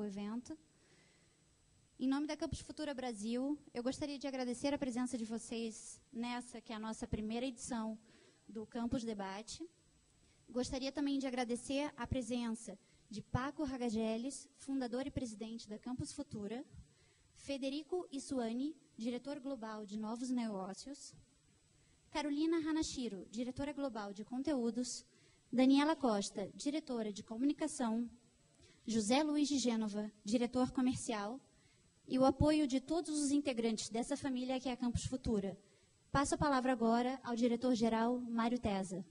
o evento. Em nome da Campus Futura Brasil, eu gostaria de agradecer a presença de vocês nessa, que é a nossa primeira edição do Campus Debate. Gostaria também de agradecer a presença de Paco Ragageles, fundador e presidente da Campus Futura, Federico Isuani, diretor global de novos negócios, Carolina Hanashiro, diretora global de conteúdos, Daniela Costa, diretora de comunicação, José Luiz de Gênova, diretor comercial, e o apoio de todos os integrantes dessa família que é a Campus Futura. Passo a palavra agora ao diretor-geral Mário Tesa.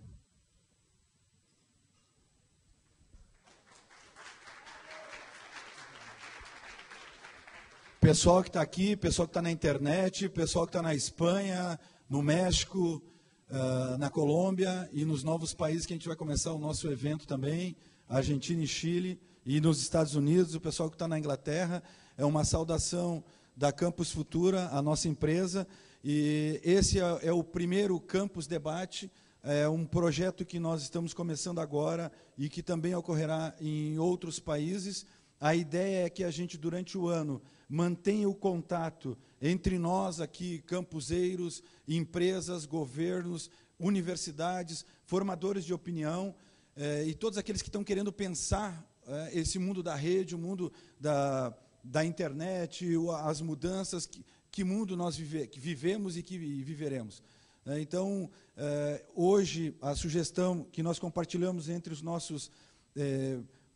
Pessoal que está aqui, pessoal que está na internet, pessoal que está na Espanha, no México, uh, na Colômbia e nos novos países que a gente vai começar o nosso evento também, Argentina e Chile, e nos Estados Unidos, o pessoal que está na Inglaterra. É uma saudação da Campus Futura, a nossa empresa. E esse é, é o primeiro Campus Debate, é um projeto que nós estamos começando agora e que também ocorrerá em outros países. A ideia é que a gente, durante o ano, mantenha o contato entre nós aqui, campuseiros, empresas, governos, universidades, formadores de opinião eh, e todos aqueles que estão querendo pensar esse mundo da rede, o mundo da, da internet, as mudanças, que, que mundo nós vive, que vivemos e que viveremos. Eh, então, eh, hoje, a sugestão que nós compartilhamos entre os nossos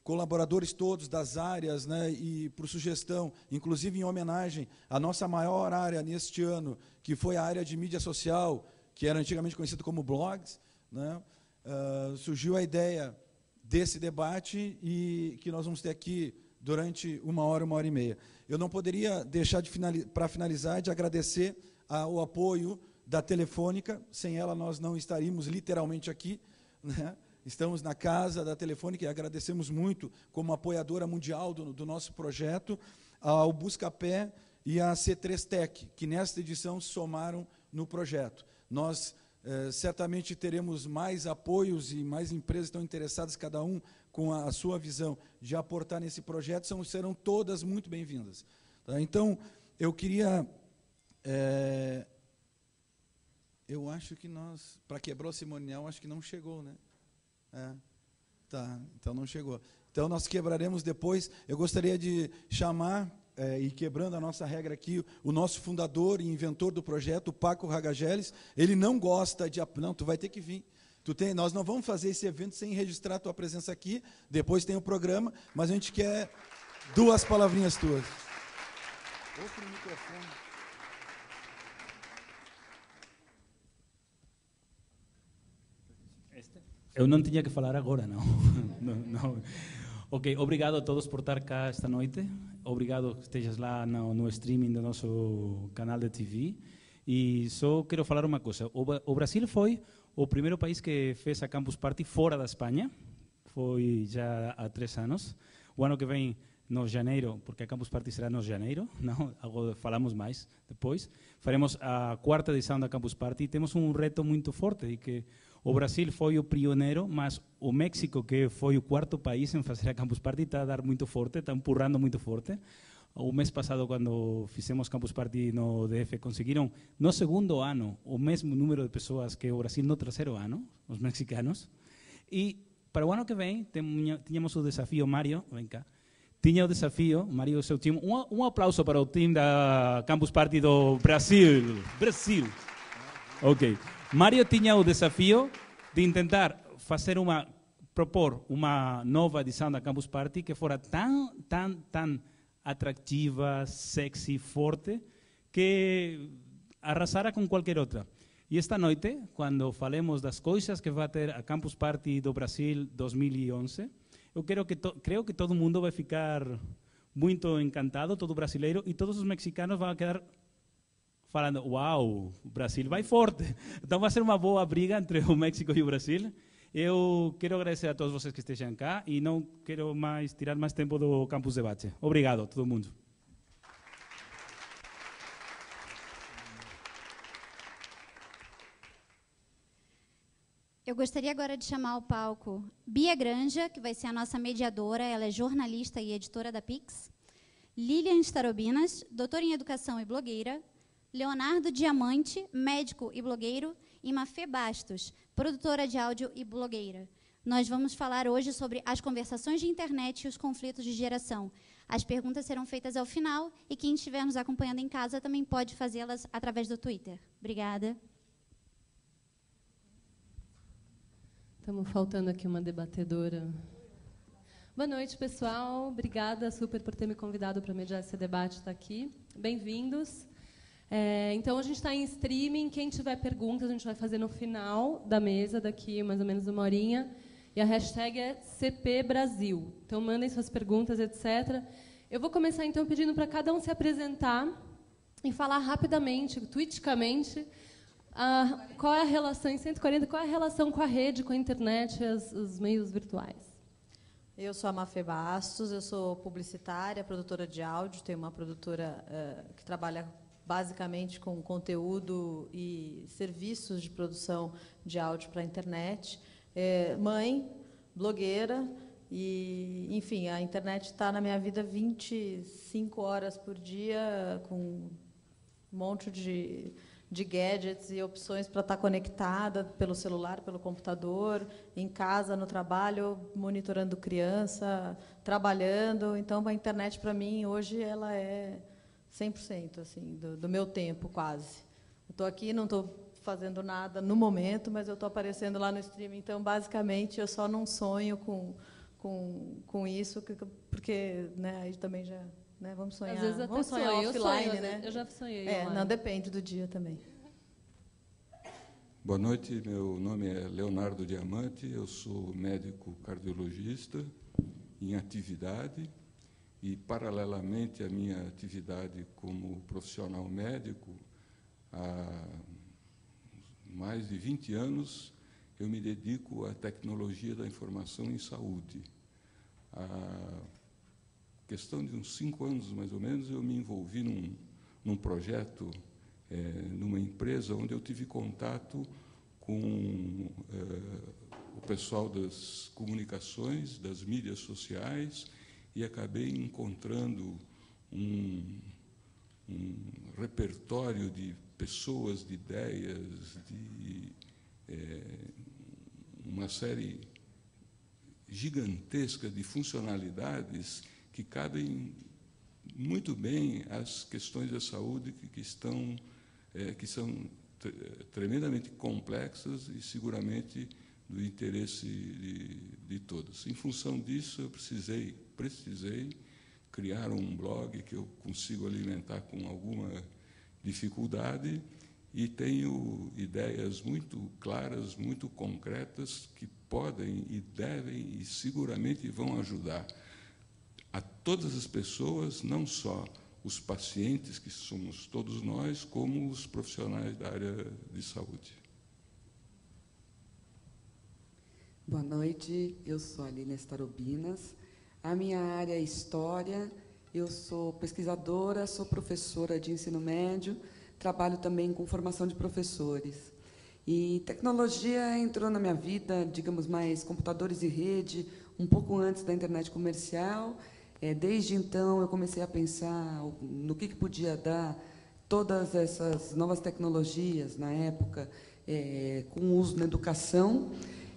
colaboradores todos das áreas, né, e por sugestão, inclusive em homenagem à nossa maior área neste ano, que foi a área de mídia social, que era antigamente conhecida como blogs, né, surgiu a ideia desse debate e que nós vamos ter aqui durante uma hora, uma hora e meia. Eu não poderia deixar de finalizar, para finalizar de agradecer o apoio da Telefônica, sem ela nós não estaríamos literalmente aqui, né? Estamos na casa da Telefônica e agradecemos muito como apoiadora mundial do, do nosso projeto ao Buscapé e à C3 Tech, que nesta edição somaram no projeto. Nós eh, certamente teremos mais apoios e mais empresas estão interessadas, cada um com a, a sua visão de aportar nesse projeto, são, serão todas muito bem-vindas. Tá? Então, eu queria. É, eu acho que nós, para quebrar o cerimonial, acho que não chegou, né? É. Tá, então não chegou. Então nós quebraremos depois. Eu gostaria de chamar, é, e quebrando a nossa regra aqui, o nosso fundador e inventor do projeto, o Paco Ragageles. Ele não gosta de. Não, tu vai ter que vir. Tu tem, nós não vamos fazer esse evento sem registrar a tua presença aqui. Depois tem o programa, mas a gente quer duas palavrinhas tuas. Outro microfone. Eu não tinha que falar agora, não. não, não. Ok, obrigado a todos por estar cá esta noite. Obrigado que estejas lá no, no streaming do nosso canal de TV. E só quero falar uma coisa. O, Brasil foi o primeiro país que fez a Campus Party fora da Espanha. Foi já há três anos. O ano que vem, no janeiro, porque a Campus Party será no janeiro, não? Agora falamos mais depois. Faremos a quarta edição da Campus Party e temos um reto muito forte e que o Brasil foi o pioneiro, mas o México, que foi o quarto país em fazer a Campus Party, está a dar muito forte, está empurrando muito forte. O mês passado, quando fizemos Campus Party no DF, conseguiram, no segundo ano, o mesmo número de pessoas que o Brasil no terceiro ano, os mexicanos. E para o ano que vem, tínhamos o desafio, Mário, vem cá, tinha o desafio, Mário e seu time, um, um aplauso para o time da Campus Party do Brasil. Brasil. Ok. Mário tinha o desafio de tentar fazer uma propor uma nova edição da Campus Party que fora tão, tão, tão atrativa, sexy, forte, que arrasara com qualquer outra. E esta noite, quando falemos das coisas que vai ter a Campus Party do Brasil 2011, eu quero que creio que todo mundo vai ficar muito encantado, todo brasileiro, e todos os mexicanos vão quedar falando, uau, o Brasil vai forte. Então vai ser uma boa briga entre o México e o Brasil. Eu quero agradecer a todos vocês que estejam cá e não quero mais tirar mais tempo do Campus Debate. Obrigado a todo mundo. Eu gostaria agora de chamar ao palco Bia Granja, que vai ser a nossa mediadora, ela é jornalista e editora da Pix. Lilian Starobinas, doutora em educação e blogueira. Leonardo Diamante, médico e blogueiro. E Mafê Bastos, produtora de áudio e blogueira. Nós vamos falar hoje sobre as conversações de internet e os conflitos de geração. As perguntas serão feitas ao final e quem estiver nos acompanhando em casa também pode fazê-las através do Twitter. Obrigada. Estamos faltando aqui uma debatedora. Boa noite, pessoal. Obrigada, super, por ter me convidado para mediar esse debate. Está aqui. Bem-vindos. É, então, a gente está em streaming. Quem tiver perguntas, a gente vai fazer no final da mesa, daqui mais ou menos uma horinha. E a hashtag é CP Brasil. Então, mandem suas perguntas, etc. Eu vou começar, então, pedindo para cada um se apresentar e falar rapidamente, tweeticamente, a, qual é a relação, em 140, qual é a relação com a rede, com a internet e os meios virtuais. Eu sou a Mafê Bastos, eu sou publicitária, produtora de áudio, tenho uma produtora uh, que trabalha basicamente com conteúdo e serviços de produção de áudio para a internet é, mãe, blogueira, e, enfim, a internet está na minha vida 25 horas por dia, com um monte de, de gadgets e opções para estar tá conectada pelo celular, pelo computador, em casa, no trabalho, monitorando criança, trabalhando. Então, a internet, para mim, hoje, ela é 100% assim, do, do meu tempo, quase. Estou aqui, não estou fazendo nada no momento, mas eu estou aparecendo lá no streaming. Então, basicamente, eu só não sonho com, com, com isso, porque né, aí também já. Né, vamos sonhar. Às vezes até vamos sonhar sonho, offline, eu sonho, né? Eu já sonhei. É, não depende do dia também. Boa noite, meu nome é Leonardo Diamante, eu sou médico cardiologista em atividade e, paralelamente à minha atividade como profissional médico, há mais de 20 anos, eu me dedico à tecnologia da informação em saúde. A questão de uns cinco anos, mais ou menos, eu me envolvi num, num projeto, é, numa empresa, onde eu tive contato com é, o pessoal das comunicações, das mídias sociais, e acabei encontrando um, um repertório de pessoas, de ideias, de é, uma série gigantesca de funcionalidades que cabem muito bem às questões da saúde que, que estão é, que são tremendamente complexas e seguramente do interesse de, de todos. Em função disso, eu precisei precisei criar um blog que eu consigo alimentar com alguma dificuldade e tenho ideias muito claras, muito concretas que podem e devem e seguramente vão ajudar a todas as pessoas, não só os pacientes, que somos todos nós, como os profissionais da área de saúde. Boa noite, eu sou a Aline Starobinas. A minha área é História eu sou pesquisadora, sou professora de ensino médio, trabalho também com formação de professores. E tecnologia entrou na minha vida, digamos mais, computadores e rede, um pouco antes da internet comercial. É, desde então, eu comecei a pensar no que, que podia dar todas essas novas tecnologias na época, é, com uso na educação.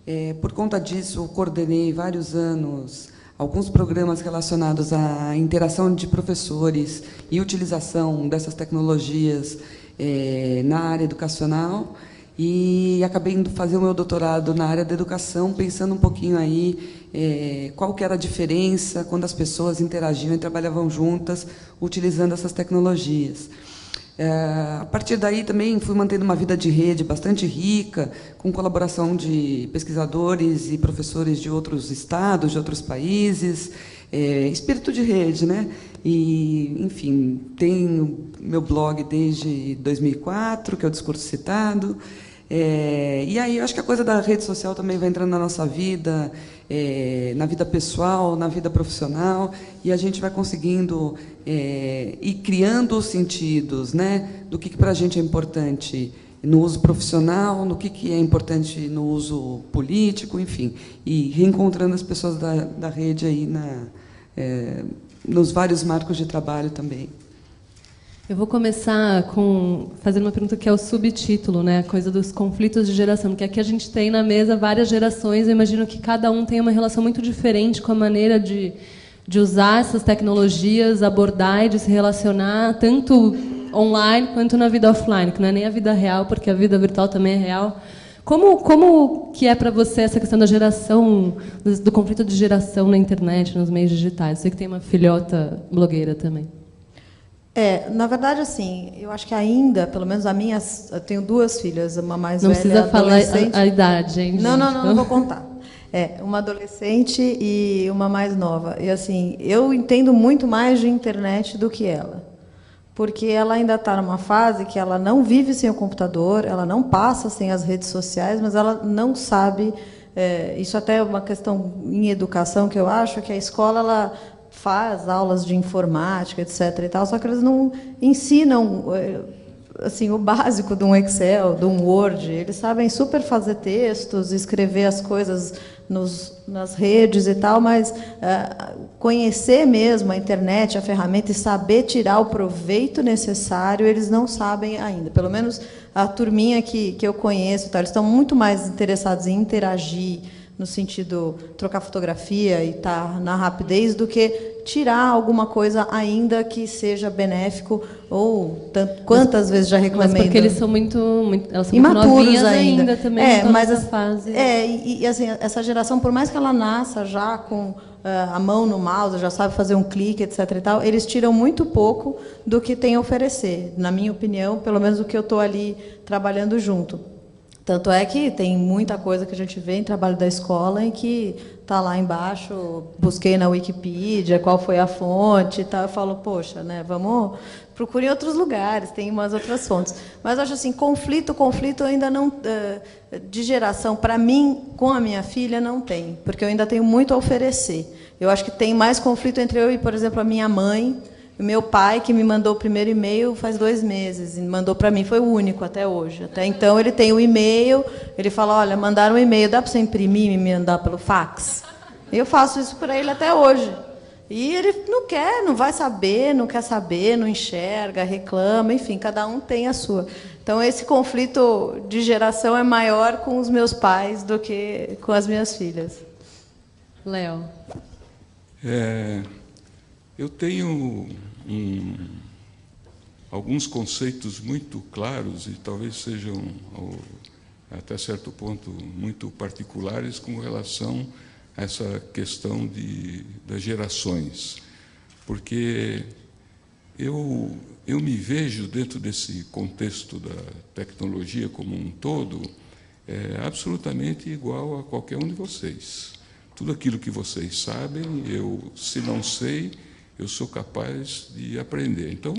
É, por conta disso, coordenei vários anos alguns programas relacionados à interação de professores e utilização dessas tecnologias é, na área educacional e acabei indo fazer o meu doutorado na área da educação, pensando um pouquinho aí é, qual que era a diferença quando as pessoas interagiam e trabalhavam juntas utilizando essas tecnologias. É, a partir daí também fui mantendo uma vida de rede bastante rica, com colaboração de pesquisadores e professores de outros estados, de outros países, é, espírito de rede, né? E, enfim, tenho meu blog desde 2004, que é o Discurso Citado. É, e aí, eu acho que a coisa da rede social também vai entrando na nossa vida, é, na vida pessoal, na vida profissional, e a gente vai conseguindo é, ir criando os sentidos né, do que, que para a gente é importante no uso profissional, no que, que é importante no uso político, enfim, e reencontrando as pessoas da, da rede aí na, é, nos vários marcos de trabalho também. Eu vou começar com fazendo uma pergunta que é o subtítulo, né, a coisa dos conflitos de geração, porque aqui a gente tem na mesa várias gerações. Eu imagino que cada um tem uma relação muito diferente com a maneira de, de usar essas tecnologias, abordar e de se relacionar, tanto online quanto na vida offline, que não é nem a vida real, porque a vida virtual também é real. Como, como que é para você essa questão da geração, do, conflito de geração na internet, nos meios digitais? Você que tem uma filhota blogueira também. É, na verdade, assim, eu acho que ainda, pelo menos a minha, eu tenho duas filhas, uma mais não velha, precisa falar a, a, idade, hein? Não, não, não, não vou contar. É, uma adolescente e uma mais nova. E assim, eu entendo muito mais de internet do que ela porque ela ainda está numa fase que ela não vive sem o computador, ela não passa sem as redes sociais, mas ela não sabe. É, isso até é uma questão em educação que eu acho que a escola ela faz aulas de informática, etc. E tal, só que eles não ensinam é, assim o básico de um Excel, de um Word. Eles sabem super fazer textos, escrever as coisas nos, nas redes e tal, mas uh, conhecer mesmo a internet, a ferramenta e saber tirar o proveito necessário, eles não sabem ainda. Pelo menos a turminha que, que eu conheço, tá, eles estão muito mais interessados em interagir, no sentido trocar fotografia e estar tá na rapidez, do que tirar alguma coisa ainda que seja benéfico ou tanto, quantas mas, vezes já reclamei. Mas porque eles são muito, muito elas são imaturos muito ainda. ainda também é, mas essa fase. É, e, e, assim, essa geração, por mais que ela nasça já com uh, a mão no mouse, já sabe fazer um clique, etc e tal, eles tiram muito pouco do que tem a oferecer, na minha opinião, pelo menos o que eu estou ali trabalhando junto. Tanto é que tem muita coisa que a gente vê em trabalho da escola em que está lá embaixo, busquei na Wikipedia qual foi a fonte e tal. Eu falo, poxa, né, vamos procure em outros lugares, tem umas outras fontes. Mas acho assim, conflito, conflito ainda não eh, de geração para mim com a minha filha não tem, porque eu ainda tenho muito a oferecer. Eu acho que tem mais conflito entre eu e, por exemplo, a minha mãe, o meu pai que me mandou o primeiro e-mail faz dois meses e mandou para mim foi o único até hoje. Até então ele tem o e-mail, ele fala, olha, mandaram um e-mail, dá para você imprimir e me mandar pelo fax? Eu faço isso para ele até hoje. E ele não quer, não vai saber, não quer saber, não enxerga, reclama, enfim, cada um tem a sua. Então, esse conflito de geração é maior com os meus pais do que com as minhas filhas. Léo. É, eu tenho um, alguns conceitos muito claros e talvez sejam, até certo ponto, muito particulares com relação essa questão de, das gerações, porque eu, eu me vejo dentro desse contexto da tecnologia como um todo é, absolutamente igual a qualquer um de vocês. Tudo aquilo que vocês sabem, eu, se não sei, eu sou capaz de aprender. Então,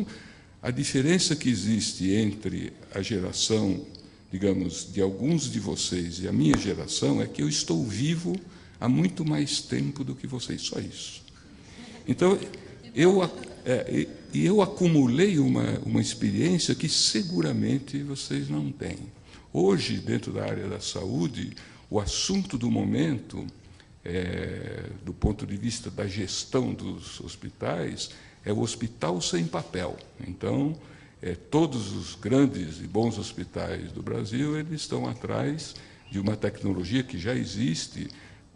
a diferença que existe entre a geração, digamos, de alguns de vocês e a minha geração é que eu estou vivo há muito mais tempo do que vocês, só isso. Então, eu, é, eu acumulei uma, uma experiência que seguramente vocês não têm. Hoje, dentro da área da saúde, o assunto do momento, é, do ponto de vista da gestão dos hospitais, é o hospital sem papel. Então, é, todos os grandes e bons hospitais do Brasil eles estão atrás de uma tecnologia que já existe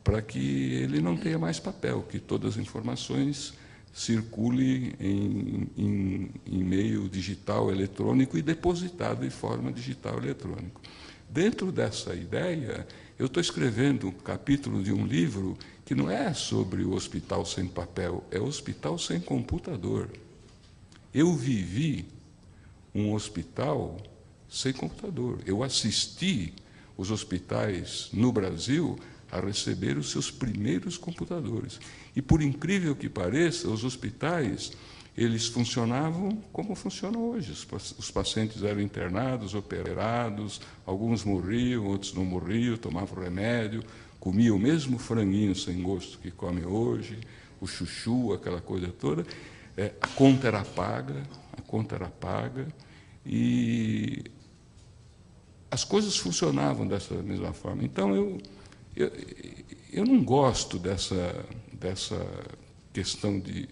para que ele não tenha mais papel, que todas as informações circulem em, em, em meio digital eletrônico e depositado em forma digital eletrônico. Dentro dessa ideia, eu estou escrevendo um capítulo de um livro que não é sobre o hospital sem papel, é hospital sem computador. Eu vivi um hospital sem computador. Eu assisti os hospitais no Brasil a receber os seus primeiros computadores. E por incrível que pareça, os hospitais eles funcionavam como funcionam hoje. Os pacientes eram internados, operados, alguns morriam, outros não morriam, tomavam remédio, comiam o mesmo franguinho sem gosto que come hoje, o chuchu, aquela coisa toda. É, a conta era paga, a conta era paga, e as coisas funcionavam dessa mesma forma. Então, eu, eu, eu não gosto dessa, dessa questão de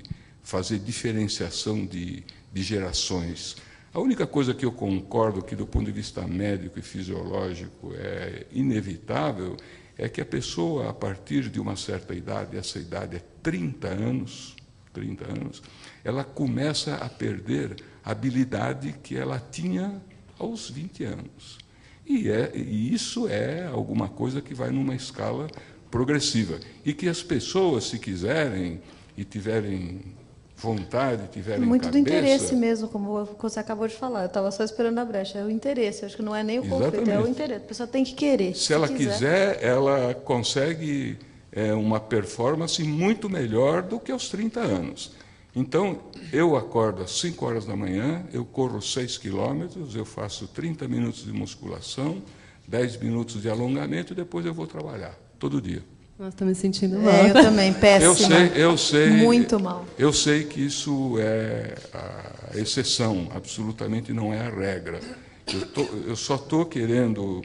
fazer diferenciação de, de gerações. A única coisa que eu concordo que, do ponto de vista médico e fisiológico, é inevitável é que a pessoa, a partir de uma certa idade, essa idade é 30 anos, 30 anos, ela começa a perder a habilidade que ela tinha aos 20 anos. E, é, e isso é alguma coisa que vai numa escala progressiva. E que as pessoas, se quiserem e tiverem vontade, tiverem Muito cabeça, do interesse mesmo, como você acabou de falar. Eu estava só esperando a brecha. É o interesse. Acho que não é nem o conflito, é o Exatamente. interesse. A pessoa tem que querer. Se ela quiser, ela consegue é, uma performance muito melhor do que aos 30 anos. Então, eu acordo às 5 horas da manhã, eu corro 6 quilômetros, eu faço 30 minutos de musculação, 10 minutos de alongamento e depois eu vou trabalhar, todo dia. Nossa, estou me sentindo mal. É, eu também, péssima. Eu sei, eu sei. Muito mal. Eu sei que isso é a exceção, absolutamente não é a regra. Eu, tô, eu só estou querendo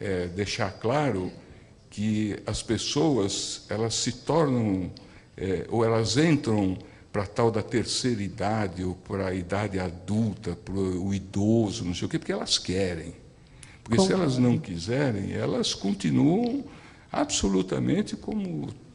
é, deixar claro que as pessoas elas se tornam é, ou elas entram para a tal da terceira idade ou para a idade adulta, para o idoso, não sei o quê, porque elas querem. Porque se elas não quiserem, elas continuam absolutamente como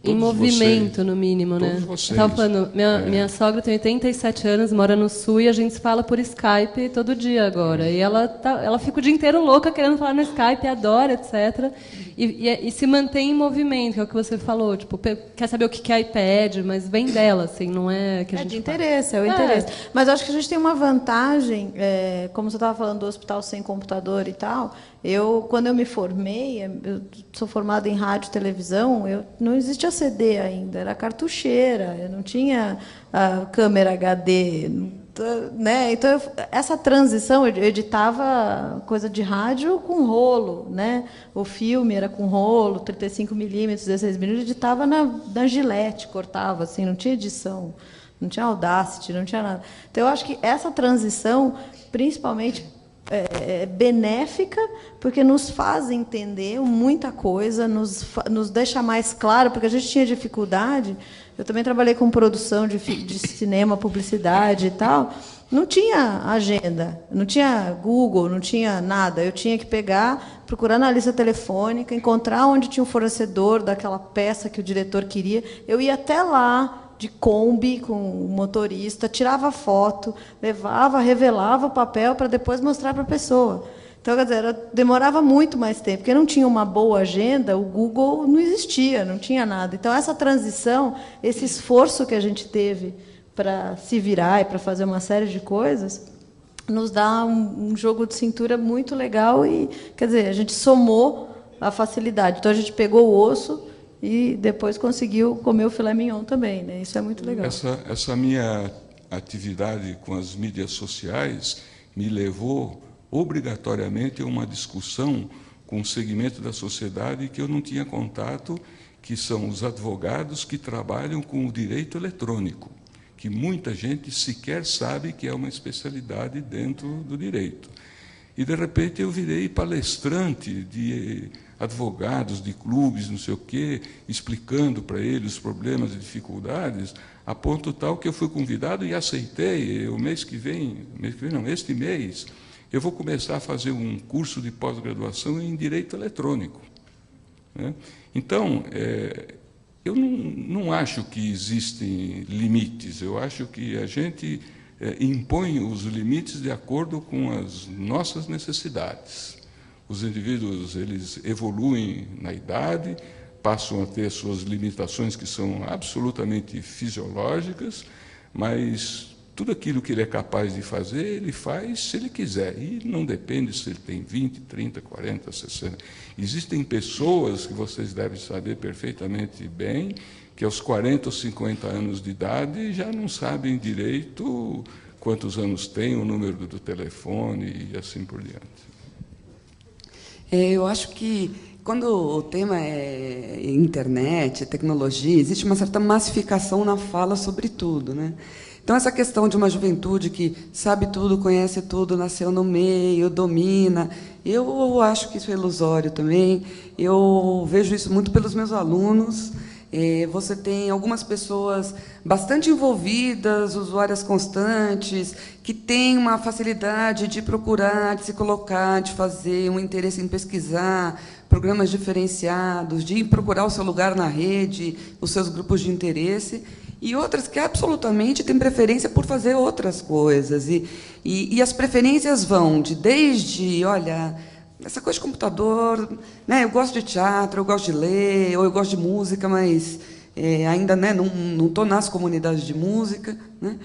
Em todos movimento, vocês. no mínimo, né? Vocês. Eu falando, minha, É. minha sogra tem 87 anos, mora no Sul e a gente se fala por Skype todo dia agora. E ela, tá, ela fica o dia inteiro louca querendo falar no Skype, adora, etc. E, e- e se mantém em movimento, que é o que você falou. Tipo, quer saber o que que é iPad, mas vem dela, assim, não é que a É gente de fala. interesse, é o É. interesse. Mas eu acho que a gente tem uma vantagem, é, como você estava falando do hospital sem computador e tal. Eu, quando eu me formei, eu sou formada em rádio e televisão, eu, não existia CD ainda, era cartucheira, eu não tinha a câmera HD, né? Então eu- essa transição eu editava coisa de rádio com rolo, né? O filme era com rolo, 35 milímetros, 16 milímetros, eu editava na, na gilete, cortava assim, não tinha edição. Não tinha Audacity, não tinha nada. Então, eu acho que essa transição, principalmente, é, é benéfica, porque nos faz entender muita coisa, nos, nos deixa mais claro, porque a gente tinha dificuldade. Eu também trabalhei com produção de, de cinema, publicidade e tal. Não tinha agenda, não tinha Google, não tinha nada. Eu tinha que pegar, procurar na lista telefônica, encontrar onde tinha um fornecedor daquela peça que o diretor queria. Eu ia até lá, de Kombi com o motorista, tirava foto, levava, revelava o papel para depois mostrar para a pessoa. Então, quer dizer, demorava muito mais tempo, porque não tinha uma boa agenda, o Google não existia, não tinha nada. Então, essa transição, esse esforço que a gente teve para se virar e para fazer uma série de coisas, nos dá um, um jogo de cintura muito legal e, quer dizer, a gente somou a facilidade. Então, a gente pegou o osso e depois conseguiu comer o filé mignon também, né? Isso é muito legal. Essa, essa minha atividade com as mídias sociais me levou obrigatoriamente a uma discussão com um segmento da sociedade que eu não tinha contato, que são os advogados que trabalham com o direito eletrônico, que muita gente sequer sabe que é uma especialidade dentro do direito. E, de repente, eu virei palestrante de advogados, de clubes, não sei o quê, explicando para eles os problemas e dificuldades, a ponto tal que eu fui convidado e aceitei. O mês que vem, mês que vem não, este mês, eu vou começar a fazer um curso de pós-graduação em Direito Eletrônico. né? Então, é, eu não, não acho que existem limites, eu acho que a gente é, impõe os limites de acordo com as nossas necessidades. Os indivíduos eles evoluem na idade, passam a ter suas limitações que são absolutamente fisiológicas, mas tudo aquilo que ele é capaz de fazer, ele faz se ele quiser. E não depende se ele tem 20, 30, 40, 60. Existem pessoas que vocês devem saber perfeitamente bem, que aos 40 ou 50 anos de idade já não sabem direito quantos anos tem, o número do telefone e assim por diante. É, eu acho que quando o tema é internet, tecnologia, existe uma certa massificação na fala sobre tudo, né? Então, essa questão de uma juventude que sabe tudo, conhece tudo, nasceu no meio, domina, eu acho que isso é ilusório também. Eu vejo isso muito pelos meus alunos. É, você tem algumas pessoas bastante envolvidas, usuárias constantes, que têm uma facilidade de procurar, de se colocar, de fazer um interesse em pesquisar programas diferenciados, de procurar o seu lugar na rede, os seus grupos de interesse, e outras que absolutamente têm preferência por fazer outras coisas. E, e, e as preferências vão de desde, olha, essa coisa de computador, né? Eu gosto de teatro, eu gosto de ler, ou eu gosto de música, mas é, ainda né, não estou nas comunidades de música. Né?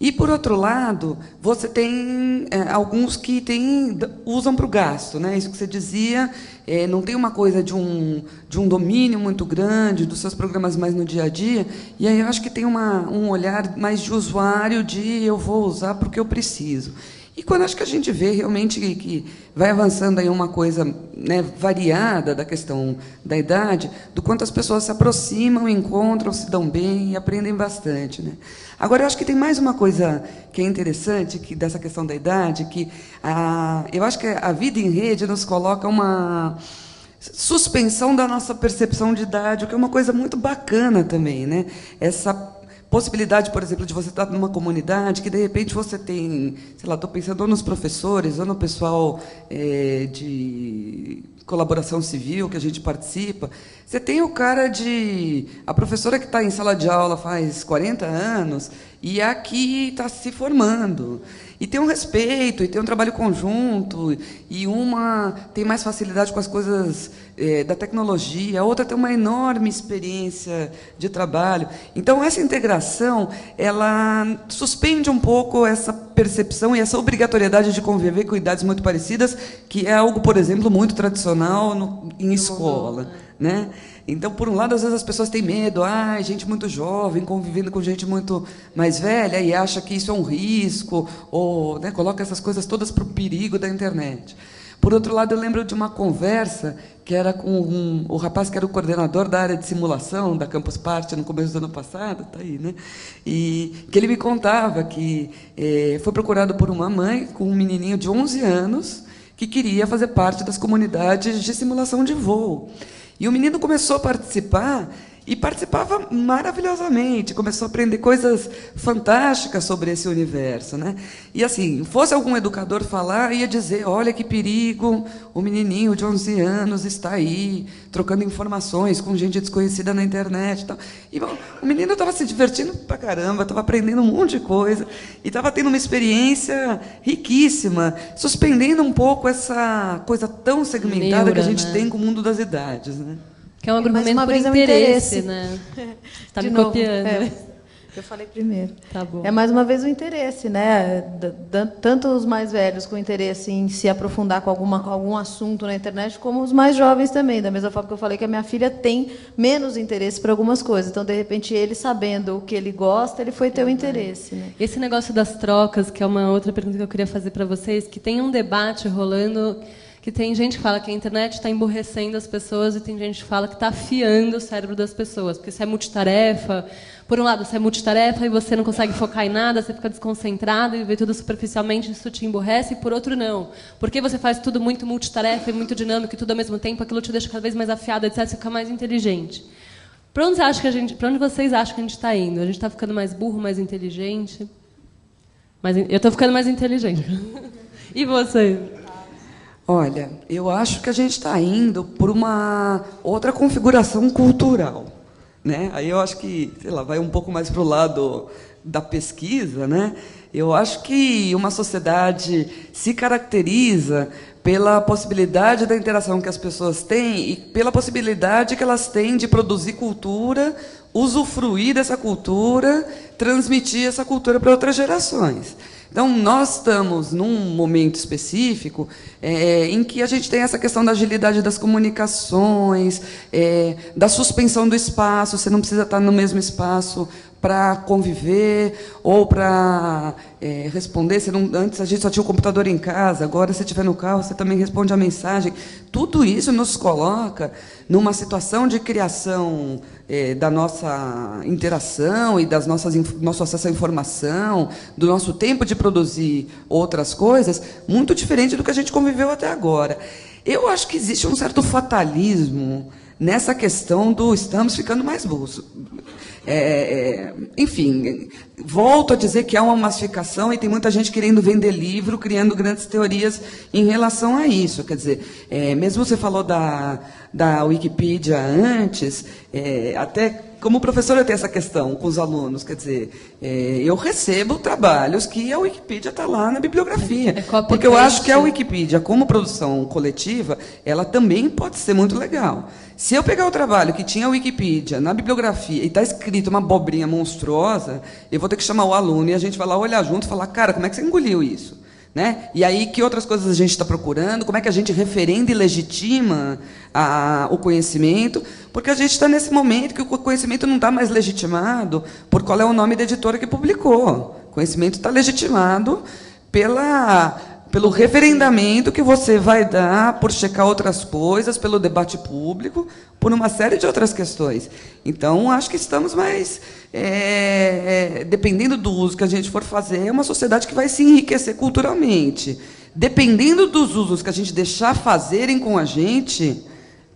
E, por outro lado, você tem é, alguns que tem, usam para o gasto. Né? Isso que você dizia, é, não tem uma coisa de um, de um domínio muito grande, dos seus programas mais no dia a dia. E aí eu acho que tem uma, um olhar mais de usuário, de eu vou usar porque eu preciso. E quando acho que a gente vê realmente que, vai avançando aí uma coisa né, variada da questão da idade, do quanto as pessoas se aproximam, encontram, se dão bem e aprendem bastante. Né? Agora, eu acho que tem mais uma coisa que é interessante que dessa questão da idade, que a, eu acho que a vida em rede nos coloca uma suspensão da nossa percepção de idade, o que é uma coisa muito bacana também, né? Essa possibilidade, por exemplo, de você estar numa comunidade que de repente você tem, sei lá, estou pensando ou nos professores ou no pessoal é, de colaboração civil que a gente participa. Você tem o cara de a professora que está em sala de aula faz 40 anos e aqui está se formando. E tem um respeito, e tem um trabalho conjunto, e uma tem mais facilidade com as coisas é, da tecnologia, a outra tem uma enorme experiência de trabalho. Então, essa integração, ela suspende um pouco essa percepção e essa obrigatoriedade de conviver com idades muito parecidas, que é algo, por exemplo, muito tradicional no, em escola. Né? Então, por um lado, às vezes as pessoas têm medo, ah, gente muito jovem convivendo com gente muito mais velha e acha que isso é um risco, ou né, coloca essas coisas todas para o perigo da internet. Por outro lado, eu lembro de uma conversa que era com um, o rapaz que era o coordenador da área de simulação da Campus Party no começo do ano passado, tá aí, né? E que ele me contava que eh, foi procurado por uma mãe com um menininho de 11 anos que queria fazer parte das comunidades de simulação de voo. E o menino começou a participar e participava maravilhosamente, começou a aprender coisas fantásticas sobre esse universo, né? E assim, fosse algum educador falar, ia dizer: "Olha que perigo, o menininho de 11 anos está aí, trocando informações com gente desconhecida na internet", e tal. E bom, o menino estava se divertindo pra caramba, estava aprendendo um monte de coisa e estava tendo uma experiência riquíssima, suspendendo um pouco essa coisa tão segmentada Neura, que a gente né? tem com o mundo das idades, né? Que é um agrupamento por interesse, é um interesse, né? Está me novo, copiando. É. Eu falei primeiro. Tá bom. É mais uma vez o interesse, né? Tanto os mais velhos com interesse em se aprofundar com, alguma, com algum assunto na internet, como os mais jovens também. Da mesma forma que eu falei que a minha filha tem menos interesse para algumas coisas. Então, de repente, ele sabendo o que ele gosta, ele foi ter o interesse. Né? Esse negócio das trocas, que é uma outra pergunta que eu queria fazer para vocês, que tem um debate rolando que tem gente que fala que a internet está emborrecendo as pessoas e tem gente que fala que está afiando o cérebro das pessoas, porque se é multitarefa, por um lado, você é multitarefa e você não consegue focar em nada, você fica desconcentrado e vê tudo superficialmente, isso te emborrece, e por outro, não. Porque você faz tudo muito multitarefa e muito dinâmico e tudo ao mesmo tempo, aquilo te deixa cada vez mais afiado, etc., você fica mais inteligente. Para onde, acha que a gente, onde vocês acham que a gente está indo? A gente está ficando mais burro, mais inteligente? Mas eu estou ficando mais inteligente. e você? Olha, eu acho que a gente está indo por uma outra configuração cultural. Né? Aí eu acho que, sei lá, vai um pouco mais para o lado da pesquisa. Né? Eu acho que uma sociedade se caracteriza pela possibilidade da interação que as pessoas têm e pela possibilidade que elas têm de produzir cultura, usufruir dessa cultura, transmitir essa cultura para outras gerações. Então, nós estamos num momento específico é, em que a gente tem essa questão da agilidade das comunicações, é, da suspensão do espaço, você não precisa estar no mesmo espaço para conviver ou para é, responder. Não, antes a gente só tinha o computador em casa, agora se estiver no carro você também responde a mensagem. Tudo isso nos coloca numa situação de criação é, da nossa interação e das nossas nosso acesso à informação, do nosso tempo de produzir outras coisas, muito diferente do que a gente conviveu até agora. Eu acho que existe um certo fatalismo nessa questão do estamos ficando mais burros. É, é, enfim, volto a dizer que há uma massificação e tem muita gente querendo vender livro, criando grandes teorias em relação a isso. Quer dizer, é, mesmo você falou da, da Wikipedia antes, é, até como professora eu tenho essa questão com os alunos, quer dizer, é, eu recebo trabalhos que a Wikipedia está lá na bibliografia. É porque eu acho que a Wikipedia, como produção coletiva, ela também pode ser muito legal. Se eu pegar o trabalho que tinha a Wikipedia na bibliografia e está escrito uma abobrinha monstruosa, eu vou ter que chamar o aluno e a gente vai lá olhar junto e falar, cara, como é que você engoliu isso? Né? E aí, que outras coisas a gente está procurando? Como é que a gente referenda e legitima a, o conhecimento? Porque a gente está nesse momento que o conhecimento não está mais legitimado por qual é o nome da editora que publicou. O conhecimento está legitimado pela pelo referendamento que você vai dar por checar outras coisas, pelo debate público, por uma série de outras questões. Então, acho que estamos mais. É, é, dependendo do uso que a gente for fazer, é uma sociedade que vai se enriquecer culturalmente. Dependendo dos usos que a gente deixar fazerem com a gente,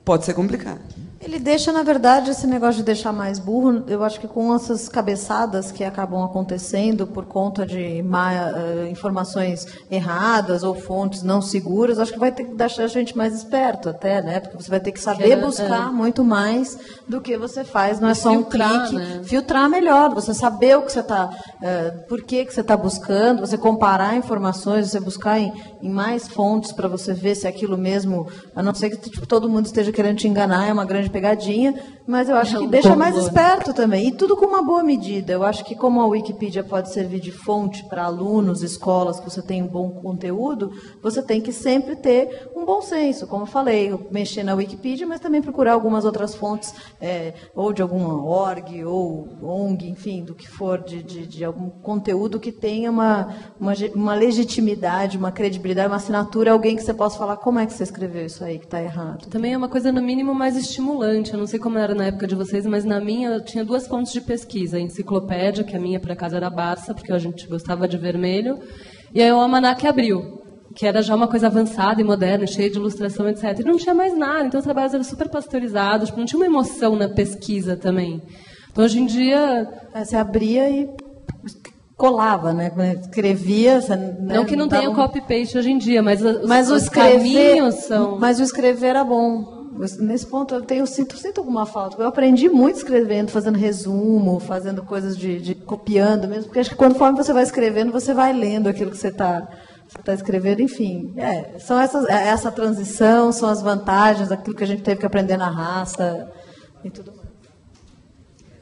pode ser complicado. Ele deixa, na verdade, esse negócio de deixar mais burro, eu acho que com essas cabeçadas que acabam acontecendo por conta de má, uh, informações erradas ou fontes não seguras, acho que vai ter que deixar a gente mais esperto até, né? Porque você vai ter que saber buscar é. muito mais do que você faz, não é só filtrar, um clique. Né? Filtrar melhor, você saber o que você está, uh, por que, que você está buscando, você comparar informações, você buscar em, em mais fontes para você ver se aquilo mesmo, a não ser que tipo, todo mundo esteja querendo te enganar, é uma grande pegadinha, mas eu acho que deixa mais esperto também. E tudo com uma boa medida. Eu acho que como a Wikipedia pode servir de fonte para alunos, escolas, que você tem um bom conteúdo, você tem que sempre ter um bom senso. Como eu falei, mexer na Wikipedia, mas também procurar algumas outras fontes, é, ou de alguma org, ou ONG, enfim, do que for, de, de, de algum conteúdo que tenha uma, uma, uma legitimidade, uma credibilidade, uma assinatura, alguém que você possa falar como é que você escreveu isso aí que está errado. Também é uma coisa, no mínimo, mais estimulante. Eu não sei como era na época de vocês, mas na minha eu tinha duas fontes de pesquisa. A enciclopédia, que a minha, por acaso, era Barça, porque a gente gostava de vermelho, e aí o Almanac Abril, que era já uma coisa avançada e moderna, cheia de ilustração, etc. E não tinha mais nada, então os trabalhos eram super pasteurizados, tipo, não tinha uma emoção na pesquisa também. Então, hoje em dia... É, você abria e colava, né? Escrevia. Né? Não que não tenha copy-paste hoje em dia, mas, os, mas os escrever, caminhos são. Mas o escrever era bom. Nesse ponto eu tenho sinto, sinto alguma falta. Eu aprendi muito escrevendo, fazendo resumo, fazendo coisas de, de copiando mesmo, porque acho que conforme você vai escrevendo, você vai lendo aquilo que você está tá escrevendo, enfim. É, são essas, é essa transição, são as vantagens, aquilo que a gente teve que aprender na raça e tudo mais.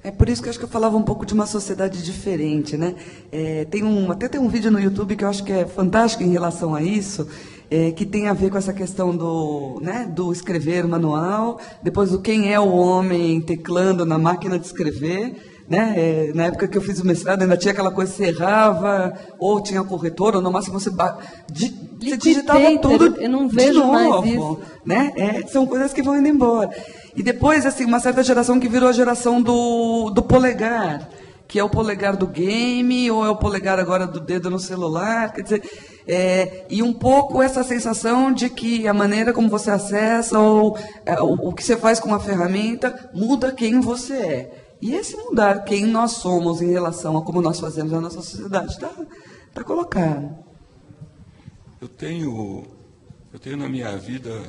É por isso que eu acho que eu falava um pouco de uma sociedade diferente, né? É, tem um, até tem um vídeo no YouTube que eu acho que é fantástico em relação a isso, é, que tem a ver com essa questão do, né, do escrever manual, depois do quem é o homem teclando na máquina de escrever. Né? É, na época que eu fiz o mestrado, ainda tinha aquela coisa, você errava, ou tinha corretor, ou no máximo você, di, você digitava tudo eu não vejo de novo. Né? É, são coisas que vão indo embora. E depois, assim, uma certa geração que virou a geração do, do polegar, que é o polegar do game, ou é o polegar agora do dedo no celular, quer dizer, é, e um pouco essa sensação de que a maneira como você acessa ou é, o, o que você faz com a ferramenta muda quem você é. E esse mudar quem nós somos em relação a como nós fazemos a nossa sociedade está tá colocado. Eu tenho, eu tenho na minha vida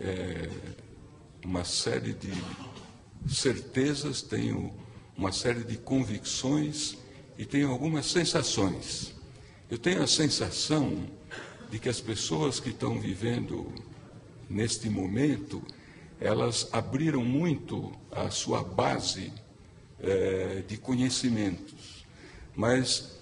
é, uma série de certezas, tenho uma série de convicções e tenho algumas sensações. Eu tenho a sensação de que as pessoas que estão vivendo neste momento, elas abriram muito a sua base é, de conhecimentos, mas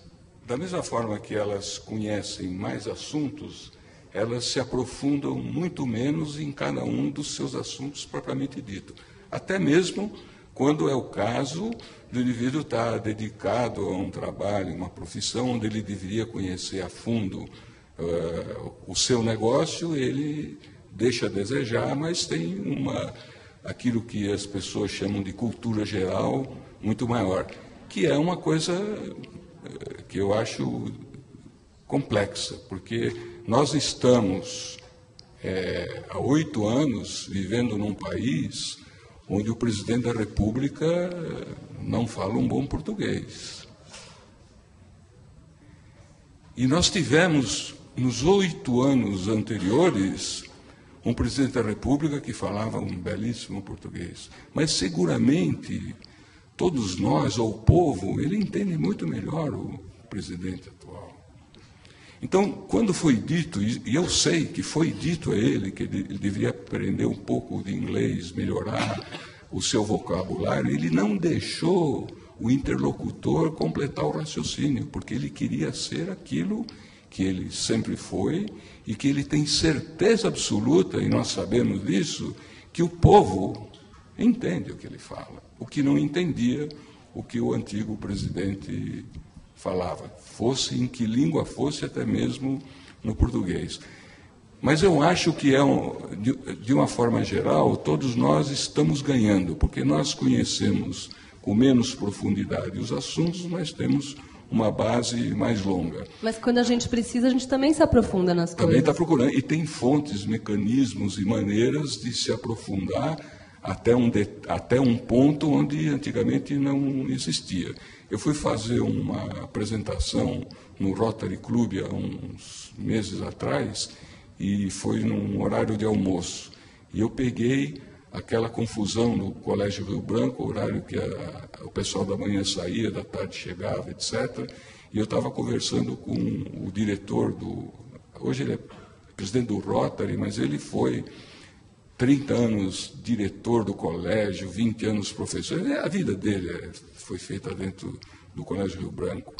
da mesma forma que elas conhecem mais assuntos, elas se aprofundam muito menos em cada um dos seus assuntos propriamente dito. Até mesmo quando é o caso do indivíduo estar dedicado a um trabalho, uma profissão onde ele deveria conhecer a fundo uh, o seu negócio, ele deixa a desejar, mas tem uma aquilo que as pessoas chamam de cultura geral muito maior, que é uma coisa uh, que eu acho complexa, porque nós estamos é, há oito anos vivendo num país onde o presidente da República não fala um bom português. E nós tivemos, nos oito anos anteriores, um presidente da República que falava um belíssimo português. Mas seguramente, todos nós, ou o povo, ele entende muito melhor o presidente. Então, quando foi dito, e eu sei que foi dito a ele que ele deveria aprender um pouco de inglês, melhorar o seu vocabulário, ele não deixou o interlocutor completar o raciocínio, porque ele queria ser aquilo que ele sempre foi e que ele tem certeza absoluta, e nós sabemos disso, que o povo entende o que ele fala, o que não entendia o que o antigo presidente falava, fosse em que língua fosse, até mesmo no português. Mas eu acho que é um, de, de uma forma geral, todos nós estamos ganhando, porque nós conhecemos com menos profundidade os assuntos, mas temos uma base mais longa. Mas quando a gente precisa, a gente também se aprofunda nas também coisas. Também está procurando. E tem fontes, mecanismos e maneiras de se aprofundar até um, de, até um ponto onde antigamente não existia. Eu fui fazer uma apresentação no Rotary Club há uns meses atrás e foi num horário de almoço. E eu peguei aquela confusão no Colégio Rio Branco, horário que a, o pessoal da manhã saía, da tarde chegava, etc. E eu estava conversando com o diretor do. Hoje ele é presidente do Rotary, mas ele foi 30 anos diretor do colégio, 20 anos professor. A vida dele é, foi feita dentro do Colégio Rio Branco.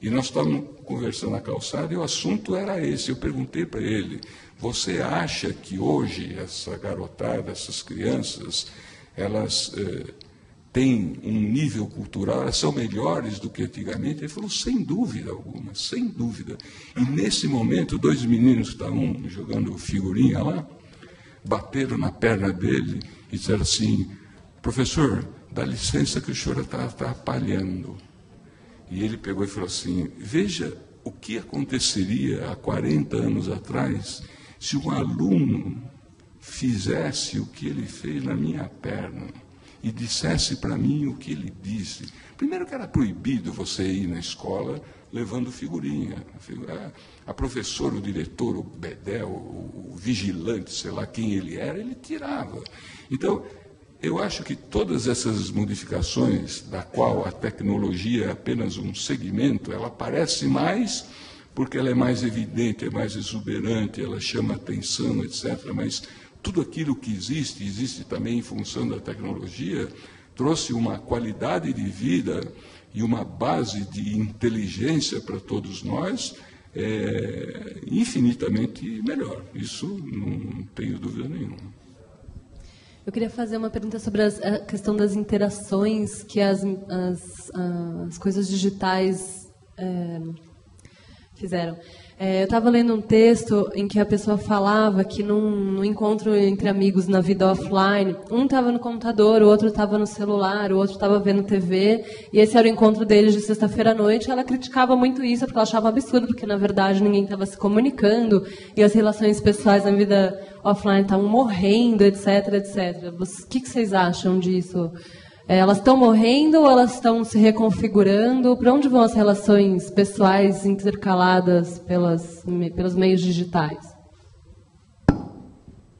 E nós estávamos conversando na calçada e o assunto era esse. Eu perguntei para ele: você acha que hoje essa garotada, essas crianças, elas eh, têm um nível cultural, elas são melhores do que antigamente? Ele falou: sem dúvida alguma, sem dúvida. E nesse momento, dois meninos que estavam jogando figurinha lá, bateram na perna dele e disseram assim: professor, dá licença que o senhor está atrapalhando. E ele pegou e falou assim: Veja o que aconteceria há 40 anos atrás se um aluno fizesse o que ele fez na minha perna e dissesse para mim o que ele disse. Primeiro que era proibido você ir na escola levando figurinha. A professora, o diretor, o bedel, o vigilante, sei lá quem ele era, ele tirava. Então, eu acho que todas essas modificações, da qual a tecnologia é apenas um segmento, ela aparece mais porque ela é mais evidente, é mais exuberante, ela chama atenção, etc. Mas tudo aquilo que existe, existe também em função da tecnologia, trouxe uma qualidade de vida e uma base de inteligência para todos nós é, infinitamente melhor. Isso não tenho dúvida nenhuma. Eu queria fazer uma pergunta sobre as, a questão das interações que as, as, as coisas digitais é, fizeram. É, eu estava lendo um texto em que a pessoa falava que num, num encontro entre amigos na vida offline, um estava no computador, o outro estava no celular, o outro estava vendo TV, e esse era o encontro deles de sexta-feira à noite. Ela criticava muito isso porque ela achava absurdo, porque na verdade ninguém estava se comunicando e as relações pessoais na vida offline estavam morrendo, etc, etc. O que, que vocês acham disso? É, elas estão morrendo ou elas estão se reconfigurando? Para onde vão as relações pessoais intercaladas pelas, pelos meios digitais?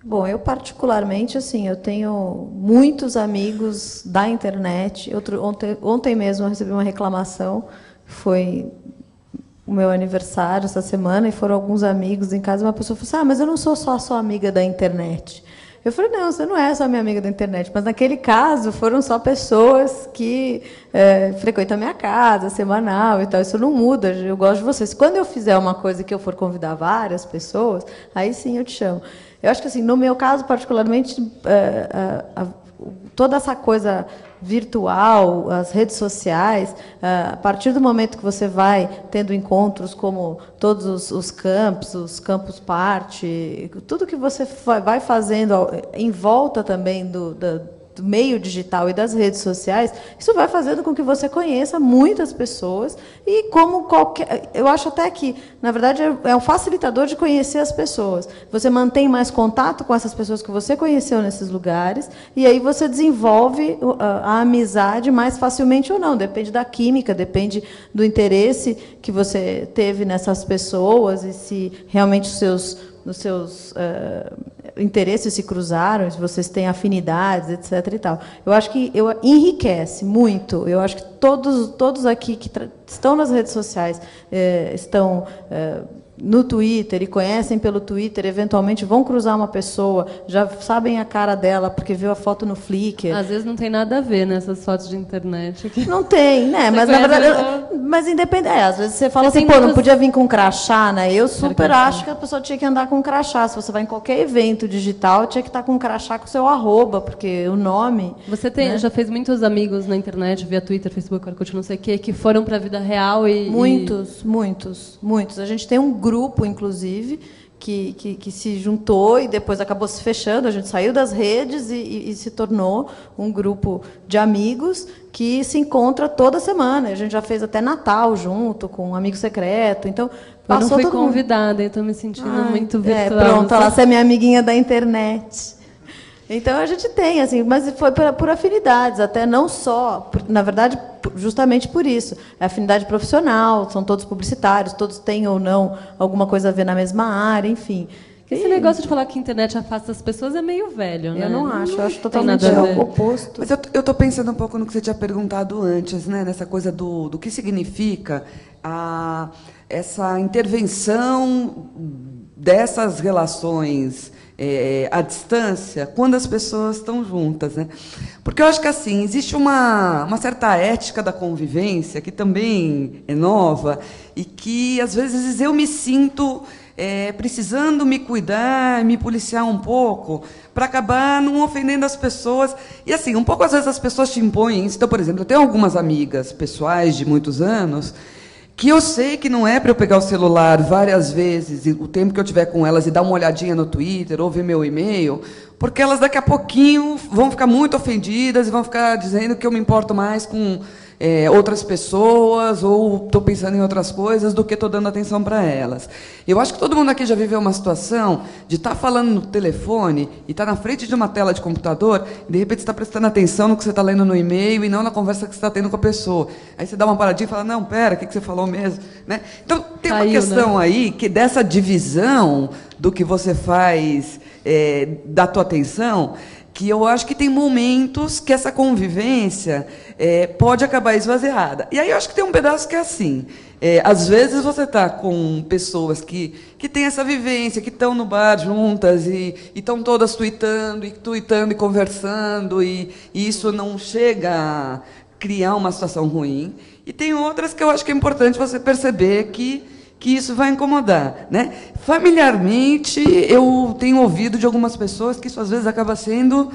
Bom, eu particularmente, assim, eu tenho muitos amigos da internet. Outro, ontem, ontem mesmo eu recebi uma reclamação, foi o meu aniversário essa semana, e foram alguns amigos em casa, uma pessoa falou assim, ah, mas eu não sou só sua amiga da internet. Eu falei, não, você não é só minha amiga da internet, mas naquele caso foram só pessoas que é, frequentam a minha casa, semanal e tal. Isso não muda, eu gosto de vocês. Quando eu fizer uma coisa que eu for convidar várias pessoas, aí sim eu te chamo. Eu acho que, assim, no meu caso, particularmente, é, a, toda essa coisa virtual, as redes sociais, ah, a partir do momento que você vai tendo encontros como todos os, os campos, os campos parte, tudo que você vai fazendo em volta também do, do meio digital e das redes sociais, isso vai fazendo com que você conheça muitas pessoas e como qualquer, eu acho até que, na verdade, é, é um facilitador de conhecer as pessoas. Você mantém mais contato com essas pessoas que você conheceu nesses lugares e aí você desenvolve a, amizade mais facilmente ou não, depende da química, depende do interesse que você teve nessas pessoas e se realmente os seus seus uh, interesses se cruzaram, se vocês têm afinidades, etc. E tal. Eu acho que eu, enriquece muito. Eu acho que todos, todos aqui que estão nas redes sociais eh, estão eh, no Twitter e conhecem pelo Twitter, eventualmente vão cruzar uma pessoa, já sabem a cara dela porque viu a foto no Flickr. Às vezes não tem nada a ver nessas fotos de internet. Aqui. Não tem, né? Você mas na verdade, eu, mas independente, é, às vezes você fala você assim, pô, muitas... não podia vir com crachá, né? Eu super acho que a pessoa tinha que andar com crachá. Se você vai em qualquer evento digital, tinha que estar com crachá com o seu arroba, porque o nome. Você tem, né? já fez muitos amigos na internet, via Twitter, Facebook, Orkut, não sei o quê, que foram para a vida real e muitos, e... muitos, muitos. A gente tem um grupo, inclusive, que, que, que, se juntou e depois acabou se fechando. A gente saiu das redes e, e, e, se tornou um grupo de amigos que se encontra toda semana. A gente já fez até Natal junto, com um amigo secreto. Então, eu não fui convidada, estou me sentindo Ai, muito virtual. É, pronto, ela é minha amiguinha da internet. Então a gente tem, assim, mas foi por, por afinidades, até não só, por, na verdade, justamente por isso. É afinidade profissional, são todos publicitários, todos têm ou não alguma coisa a ver na mesma área, enfim. Esse negócio de falar que a internet afasta as pessoas é meio velho, né? Eu não acho, eu acho totalmente o oposto. Mas eu estou pensando um pouco no que você tinha perguntado antes, né? nessa coisa do, do que significa a, essa intervenção dessas relações é, à distância quando as pessoas estão juntas. Né? Porque eu acho que assim existe uma, uma certa ética da convivência que também é nova e que, às vezes, eu me sinto é, precisando me cuidar, me policiar um pouco, para acabar não ofendendo as pessoas. E, assim, um pouco, às vezes, as pessoas te impõem isso. Então, por exemplo, eu tenho algumas amigas pessoais de muitos anos que eu sei que não é para eu pegar o celular várias vezes, o tempo que eu tiver com elas, e dar uma olhadinha no Twitter ou ver meu e-mail, porque elas daqui a pouquinho vão ficar muito ofendidas e vão ficar dizendo que eu me importo mais com é, outras pessoas ou estou pensando em outras coisas do que estou dando atenção para elas. Eu acho que todo mundo aqui já viveu uma situação de estar tá falando no telefone e estar tá na frente de uma tela de computador e, de repente, está prestando atenção no que você está lendo no e-mail e não na conversa que você está tendo com a pessoa. Aí você dá uma paradinha e fala, não, pera, o que, que você falou mesmo? Né? Então, tem Caiu, uma questão né? aí que dessa divisão do que você faz é, da tua atenção, que eu acho que tem momentos que essa convivência é, pode acabar esvaziada. E aí eu acho que tem um pedaço que é assim. É, às vezes você está com pessoas que, que têm essa vivência, que estão no bar juntas e estão todas tweetando, e tweetando e conversando, e, e isso não chega a criar uma situação ruim. E tem outras que eu acho que é importante você perceber que, que isso vai incomodar. Né? Familiarmente, eu tenho ouvido de algumas pessoas que isso às vezes acaba sendo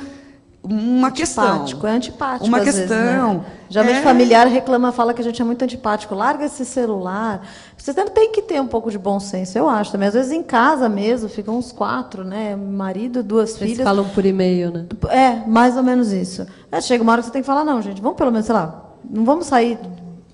uma antipático, questão. É antipático. Uma questão. Vezes, né? Geralmente é... familiar reclama, fala que a gente é muito antipático. Larga esse celular. Você tem que ter um pouco de bom senso, eu acho também. Às vezes em casa mesmo, ficam uns quatro, né? Marido, duas Eles filhas. falam por e-mail, né? É, mais ou menos isso. É, chega uma hora que você tem que falar, não, gente, vamos pelo menos, sei lá, não vamos sair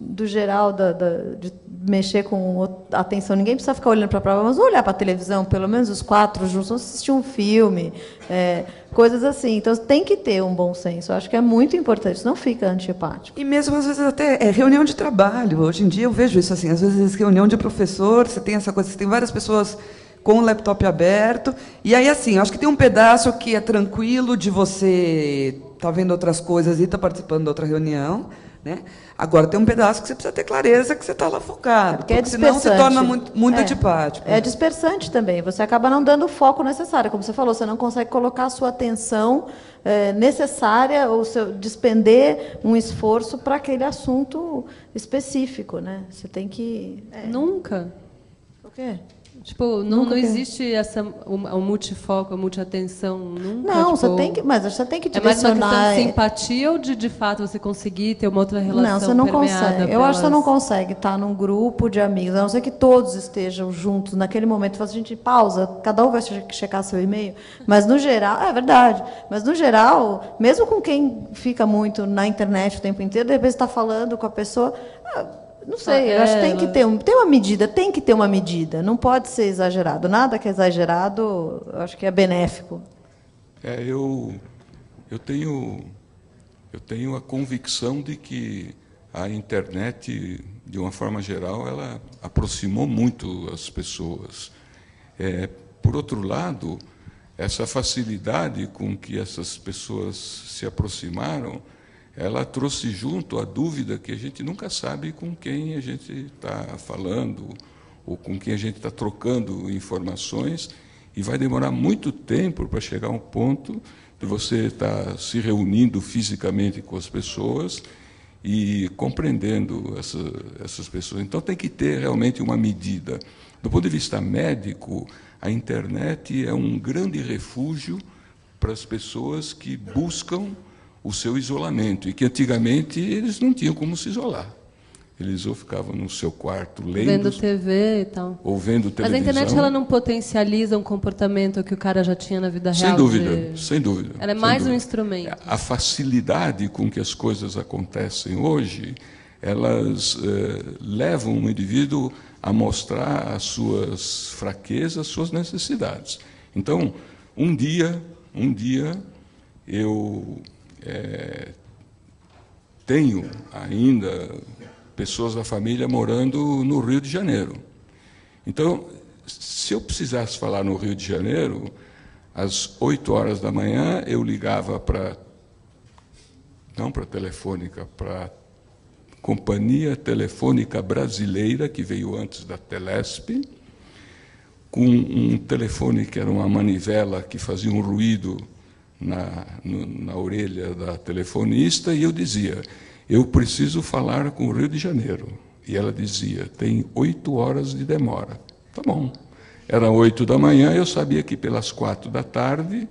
do geral da, da de mexer com atenção. Ninguém precisa ficar olhando para a prova, mas olhar para a televisão, pelo menos os quatro juntos, assistir um filme, é, coisas assim. Então tem que ter um bom senso. Eu acho que é muito importante, senão fica antipático. E mesmo às vezes até é reunião de trabalho. Hoje em dia eu vejo isso assim, às vezes reunião de professor, você tem essa coisa, você tem várias pessoas com o laptop aberto. E aí, assim, acho que tem um pedaço que é tranquilo de você estar tá vendo outras coisas e estar tá participando de outra reunião. Né? Agora, tem um pedaço que você precisa ter clareza que você está lá focado, é porque, porque senão se torna muito, muito é, antipático. É dispersante também. Você acaba não dando o foco necessário. Como você falou, você não consegue colocar a sua atenção é, necessária ou seu, despender um esforço para aquele assunto específico. Né? Você tem que... É. Nunca. O quê? Tipo, não, não existe essa o, o multifoco, a multiatenção nunca? Não, tipo, você tem que, mas você tem que É mais uma questão direcionar. de simpatia ou de, de fato, você conseguir ter uma outra relação Não, você não consegue. Eu acho que você não consegue estar num grupo de amigos, a não ser que todos estejam juntos naquele momento. A gente pausa, cada um vai che- checar seu e-mail. Mas no geral, é verdade. Mas no geral, mesmo com quem fica muito na internet o tempo inteiro, de repente está falando com a pessoa. Não sei, Ah, eu acho que é, tem que ela- ter, um, tem uma medida, tem que ter uma medida. Não pode ser exagerado. Nada que é exagerado, eu acho que é benéfico. É, eu, eu, tenho, eu tenho a convicção de que a internet, de uma forma geral, ela aproximou muito as pessoas. É, por outro lado, essa facilidade com que essas pessoas se aproximaram, ela trouxe junto a dúvida que a gente nunca sabe com quem a gente está falando ou com quem a gente está trocando informações e vai demorar muito tempo para chegar a um ponto de você estar se reunindo fisicamente com as pessoas e compreendendo essa, essas pessoas. Então tem que ter realmente uma medida. Do ponto de vista médico, a internet é um grande refúgio para as pessoas que buscam o seu isolamento e que antigamente eles não tinham como se isolar. Eles ou ficavam no seu quarto Vendo lendo TV e tal. ou vendo Mas televisão. a internet ela não potencializa um comportamento que o cara já tinha na vida Sem real. dúvida, de- sem dúvida. Ela é sem mais um dúvida. instrumento. A facilidade com que as coisas acontecem hoje, elas eh, levam o indivíduo a mostrar as suas fraquezas, as suas necessidades. Então, um dia, um dia, eu eh, tenho ainda pessoas da família morando no Rio de Janeiro. Então, se eu precisasse falar no Rio de Janeiro, às 8 horas da manhã eu ligava para não para a Telefônica, para a Companhia Telefônica Brasileira, que veio antes da Telesp, com um telefone que era uma manivela que fazia um ruído na, no- na orelha da telefonista, e eu dizia: Eu preciso falar com o Rio de Janeiro. E ela dizia: Tem oito horas de demora. Tá bom. Era oito da manhã, eu sabia que pelas quatro da tarde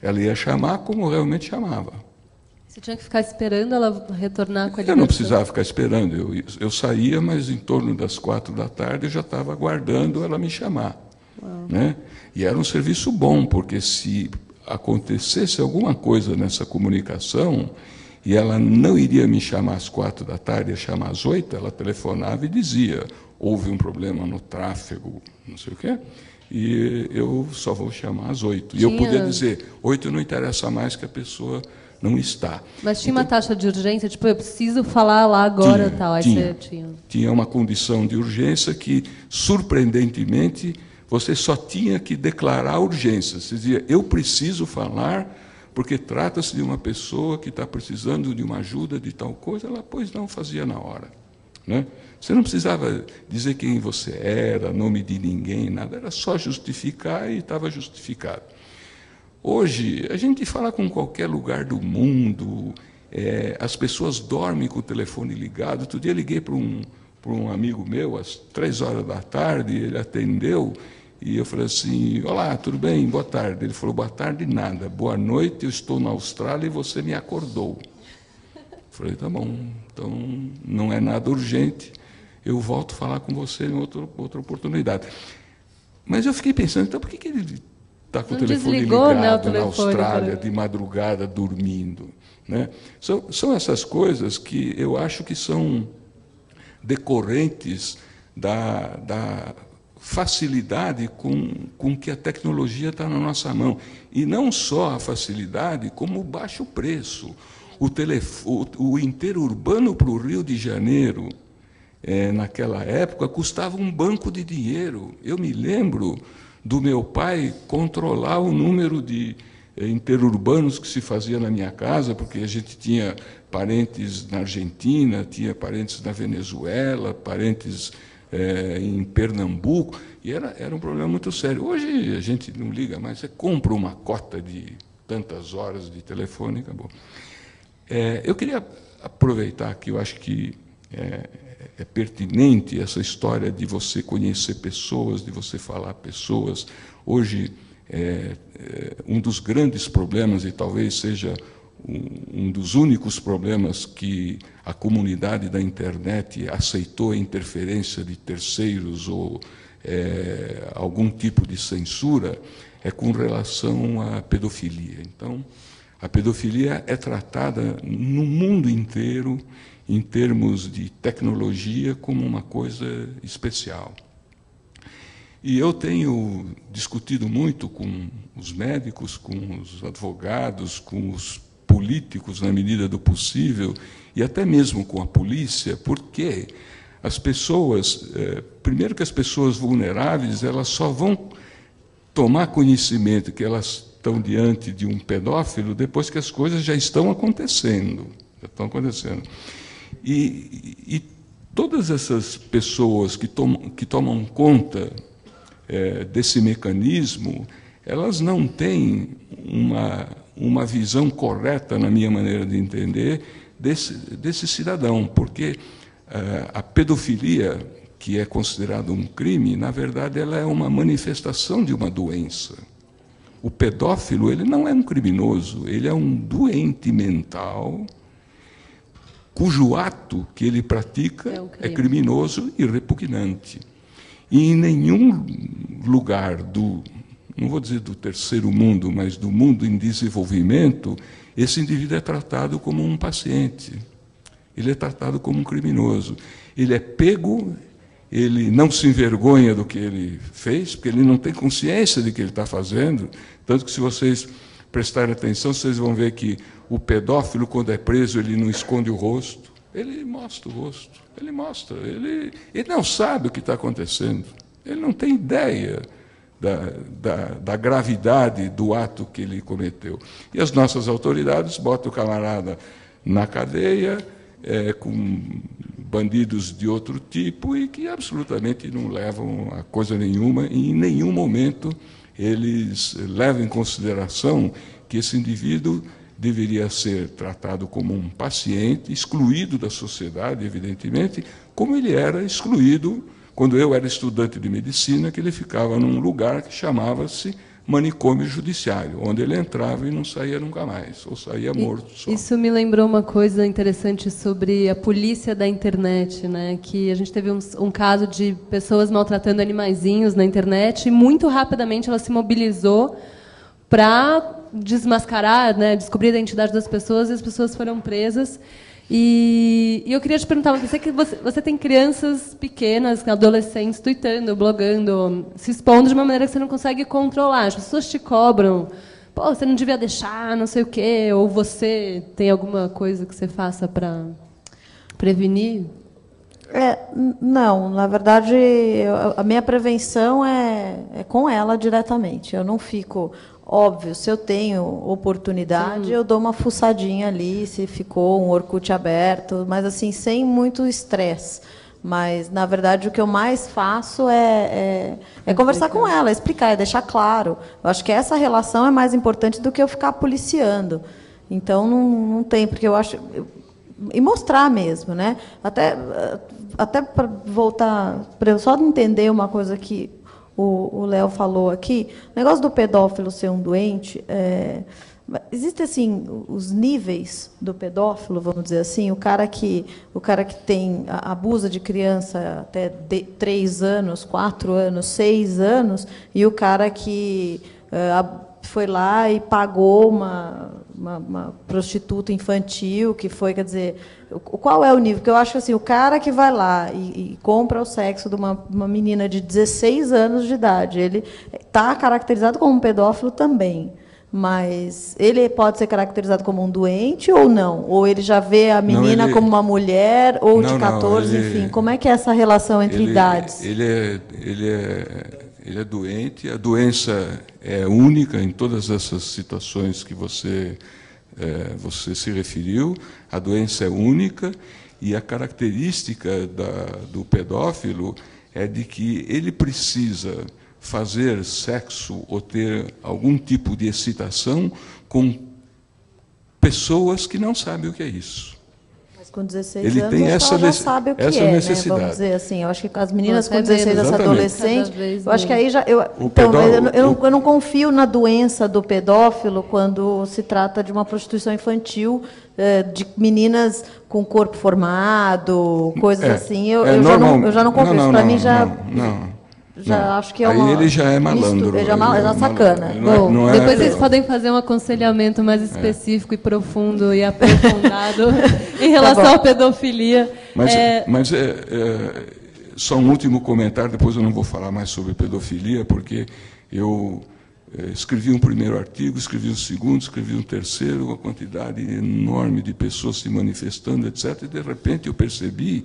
ela ia chamar como realmente chamava. Você tinha que ficar esperando ela retornar com a Eu não precisava ficar esperando. Eu, eu saía, mas em torno das quatro da tarde eu já estava aguardando ela me chamar. Né? E era um serviço bom, porque se acontecesse alguma coisa nessa comunicação e ela não iria me chamar às quatro da tarde, ia chamar às oito, ela telefonava e dizia: houve um problema no tráfego, não sei o quê. E eu só vou chamar às oito. E eu podia dizer: oito não interessa mais que a pessoa não está. Mas tinha uma taxa de urgência, tipo, eu preciso falar lá agora Tinha, tal. Aí tinha. você tinha. tinha uma condição de urgência que, surpreendentemente, você só tinha que declarar a urgência. Você dizia, eu preciso falar, porque trata-se de uma pessoa que está precisando de uma ajuda de tal coisa, ela, pois não, fazia na hora. Né? Você não precisava dizer quem você era, nome de ninguém, nada, era só justificar e estava justificado. Hoje, a gente fala com qualquer lugar do mundo, é, as pessoas dormem com o telefone ligado. Outro dia eu liguei para um, para um amigo meu, às três horas da tarde, ele atendeu, e eu falei assim, olá, tudo bem? Boa tarde. Ele falou, boa tarde, nada. Boa noite, eu estou na Austrália e você me acordou. Eu falei, tá bom, então não é nada urgente, eu volto a falar com você em outra, outra oportunidade. Mas eu fiquei pensando, então por que, que ele está com Não o telefone desligou, ligado né, o na telefone, Austrália, cara? de madrugada, dormindo? Né? São, são essas coisas que eu acho que são decorrentes da, da facilidade com, com que a tecnologia está na nossa mão. E não só a facilidade, como o baixo preço. O, telef o, interurbano para o Rio de Janeiro, eh, naquela época, custava um banco de dinheiro. Eu me lembro do meu pai controlar o número de eh, interurbanos que se fazia na minha casa, porque a gente tinha parentes na Argentina, tinha parentes na Venezuela, parentes eh, em Pernambuco, e era, era um problema muito sério. Hoje a gente não liga mais, você compra uma cota de tantas horas de telefone e acabou. É, eu queria aproveitar que eu acho que é, é pertinente essa história de você conhecer pessoas, de você falar pessoas. Hoje, é, é, um dos grandes problemas, e talvez seja um, dos únicos problemas que a comunidade da internet aceitou a interferência de terceiros ou é, algum tipo de censura, é com relação à pedofilia. Então, a pedofilia é tratada no mundo inteiro, em termos de tecnologia, como uma coisa especial. E eu tenho discutido muito com os médicos, com os advogados, com os políticos, na medida do possível, e até mesmo com a polícia, porque as pessoas, eh, primeiro que as pessoas vulneráveis, elas só vão tomar conhecimento que elas estão diante de um pedófilo depois que as coisas já estão acontecendo. Já estão acontecendo. E, e todas essas pessoas que tomam, que tomam conta é, desse mecanismo, elas não têm uma, uma visão correta, na minha maneira de entender, desse, desse cidadão, porque é, a pedofilia, que é considerada um crime, na verdade, ela é uma manifestação de uma doença. O pedófilo ele não é um criminoso, ele é um doente mental cujo ato que ele pratica é, é criminoso e repugnante. E em nenhum lugar do, não vou dizer do terceiro mundo, mas do mundo em desenvolvimento, esse indivíduo é tratado como um paciente. Ele é tratado como um criminoso. Ele é pego, ele não se envergonha do que ele fez, porque ele não tem consciência de que ele está fazendo. Tanto que, se vocês prestarem atenção, vocês vão ver que o pedófilo, quando é preso, ele não esconde o rosto, ele mostra o rosto, ele mostra, ele, ele não sabe o que está acontecendo, ele não tem ideia da, da, da, gravidade do ato que ele cometeu. E as nossas autoridades botam o camarada na cadeia, é, com bandidos de outro tipo e que absolutamente não levam a coisa nenhuma, e em nenhum momento eles levam em consideração que esse indivíduo deveria ser tratado como um paciente, excluído da sociedade, evidentemente, como ele era excluído quando eu era estudante de medicina, que ele ficava num lugar que chamava-se manicômio judiciário, onde ele entrava e não saía nunca mais, ou saía morto. Só. Isso me lembrou uma coisa interessante sobre a polícia da internet, né? Que a gente teve um, um caso de pessoas maltratando animaizinhos na internet e muito rapidamente ela se mobilizou para desmascarar, né, descobrir a identidade das pessoas e as pessoas foram presas. E, e eu queria te perguntar, você que você, você tem crianças pequenas, adolescentes, tweetando, blogando, se expondo de uma maneira que você não consegue controlar. As pessoas te cobram, pô, você não devia deixar, não sei o quê, ou você tem alguma coisa que você faça para prevenir? É, não, na verdade, eu, a minha prevenção é, é com ela diretamente. Eu não fico Óbvio, se eu tenho oportunidade, Sim. eu dou uma fuçadinha ali, se ficou um Orkut aberto, mas assim, sem muito estresse. Mas, na verdade, o que eu mais faço é, é, é conversar com ela, explicar, é deixar claro. Eu acho que essa relação é mais importante do que eu ficar policiando. Então, não, não tem, porque eu acho. E mostrar mesmo, né? Até, até para voltar, para eu só entender uma coisa que o Léo falou aqui, o negócio do pedófilo ser um doente, é, existe assim os níveis do pedófilo, vamos dizer assim, o cara que o cara que tem abusa de criança até de, três anos, quatro anos, seis anos, e o cara que é, foi lá e pagou uma, uma, uma prostituta infantil, que foi, quer dizer, qual é o nível? Porque eu acho assim, o cara que vai lá e, e compra o sexo de uma, uma, menina de 16 anos de idade, ele está caracterizado como um pedófilo também. Mas ele pode ser caracterizado como um doente ou não? Ou ele já vê a menina não, ele... como uma mulher, ou não, de 14, não, ele... enfim. Como é que é essa relação entre ele, idades? Ele é, ele, é, ele é doente, a doença é única em todas essas situações que você é, você se referiu, a doença é única e a característica da, do pedófilo é de que ele precisa fazer sexo ou ter algum tipo de excitação com pessoas que não sabem o que é isso. Com 16 Ele anos, tem acho que essa ela já sabe o que essa é, né? necessidade. Vamos dizer assim, eu acho que as meninas com 16 menos. anos, adolescentes, eu acho que aí já... Eu, O então, pedó- eu, eu o- eu não confio na doença do pedófilo quando se trata de uma prostituição infantil, eh, de meninas com corpo formado, coisas É, assim. Eu, é eu, já normal- não, eu já não confio. Para mim já... não, não. Já Não. acho que é Aí uma... ele já é malandro. Ele já é ele uma, é é uma malandro. sacana. Ele não é- Bom, não é- depois vocês podem fazer um aconselhamento mais específico e profundo e aprofundado em relação bom. à pedofilia. Mas, É, mas é, é, só um último comentário, depois eu não vou falar mais sobre pedofilia, porque eu é, escrevi um primeiro artigo, escrevi um segundo, escrevi um terceiro, uma quantidade enorme de pessoas se manifestando, etc. E, de repente, eu percebi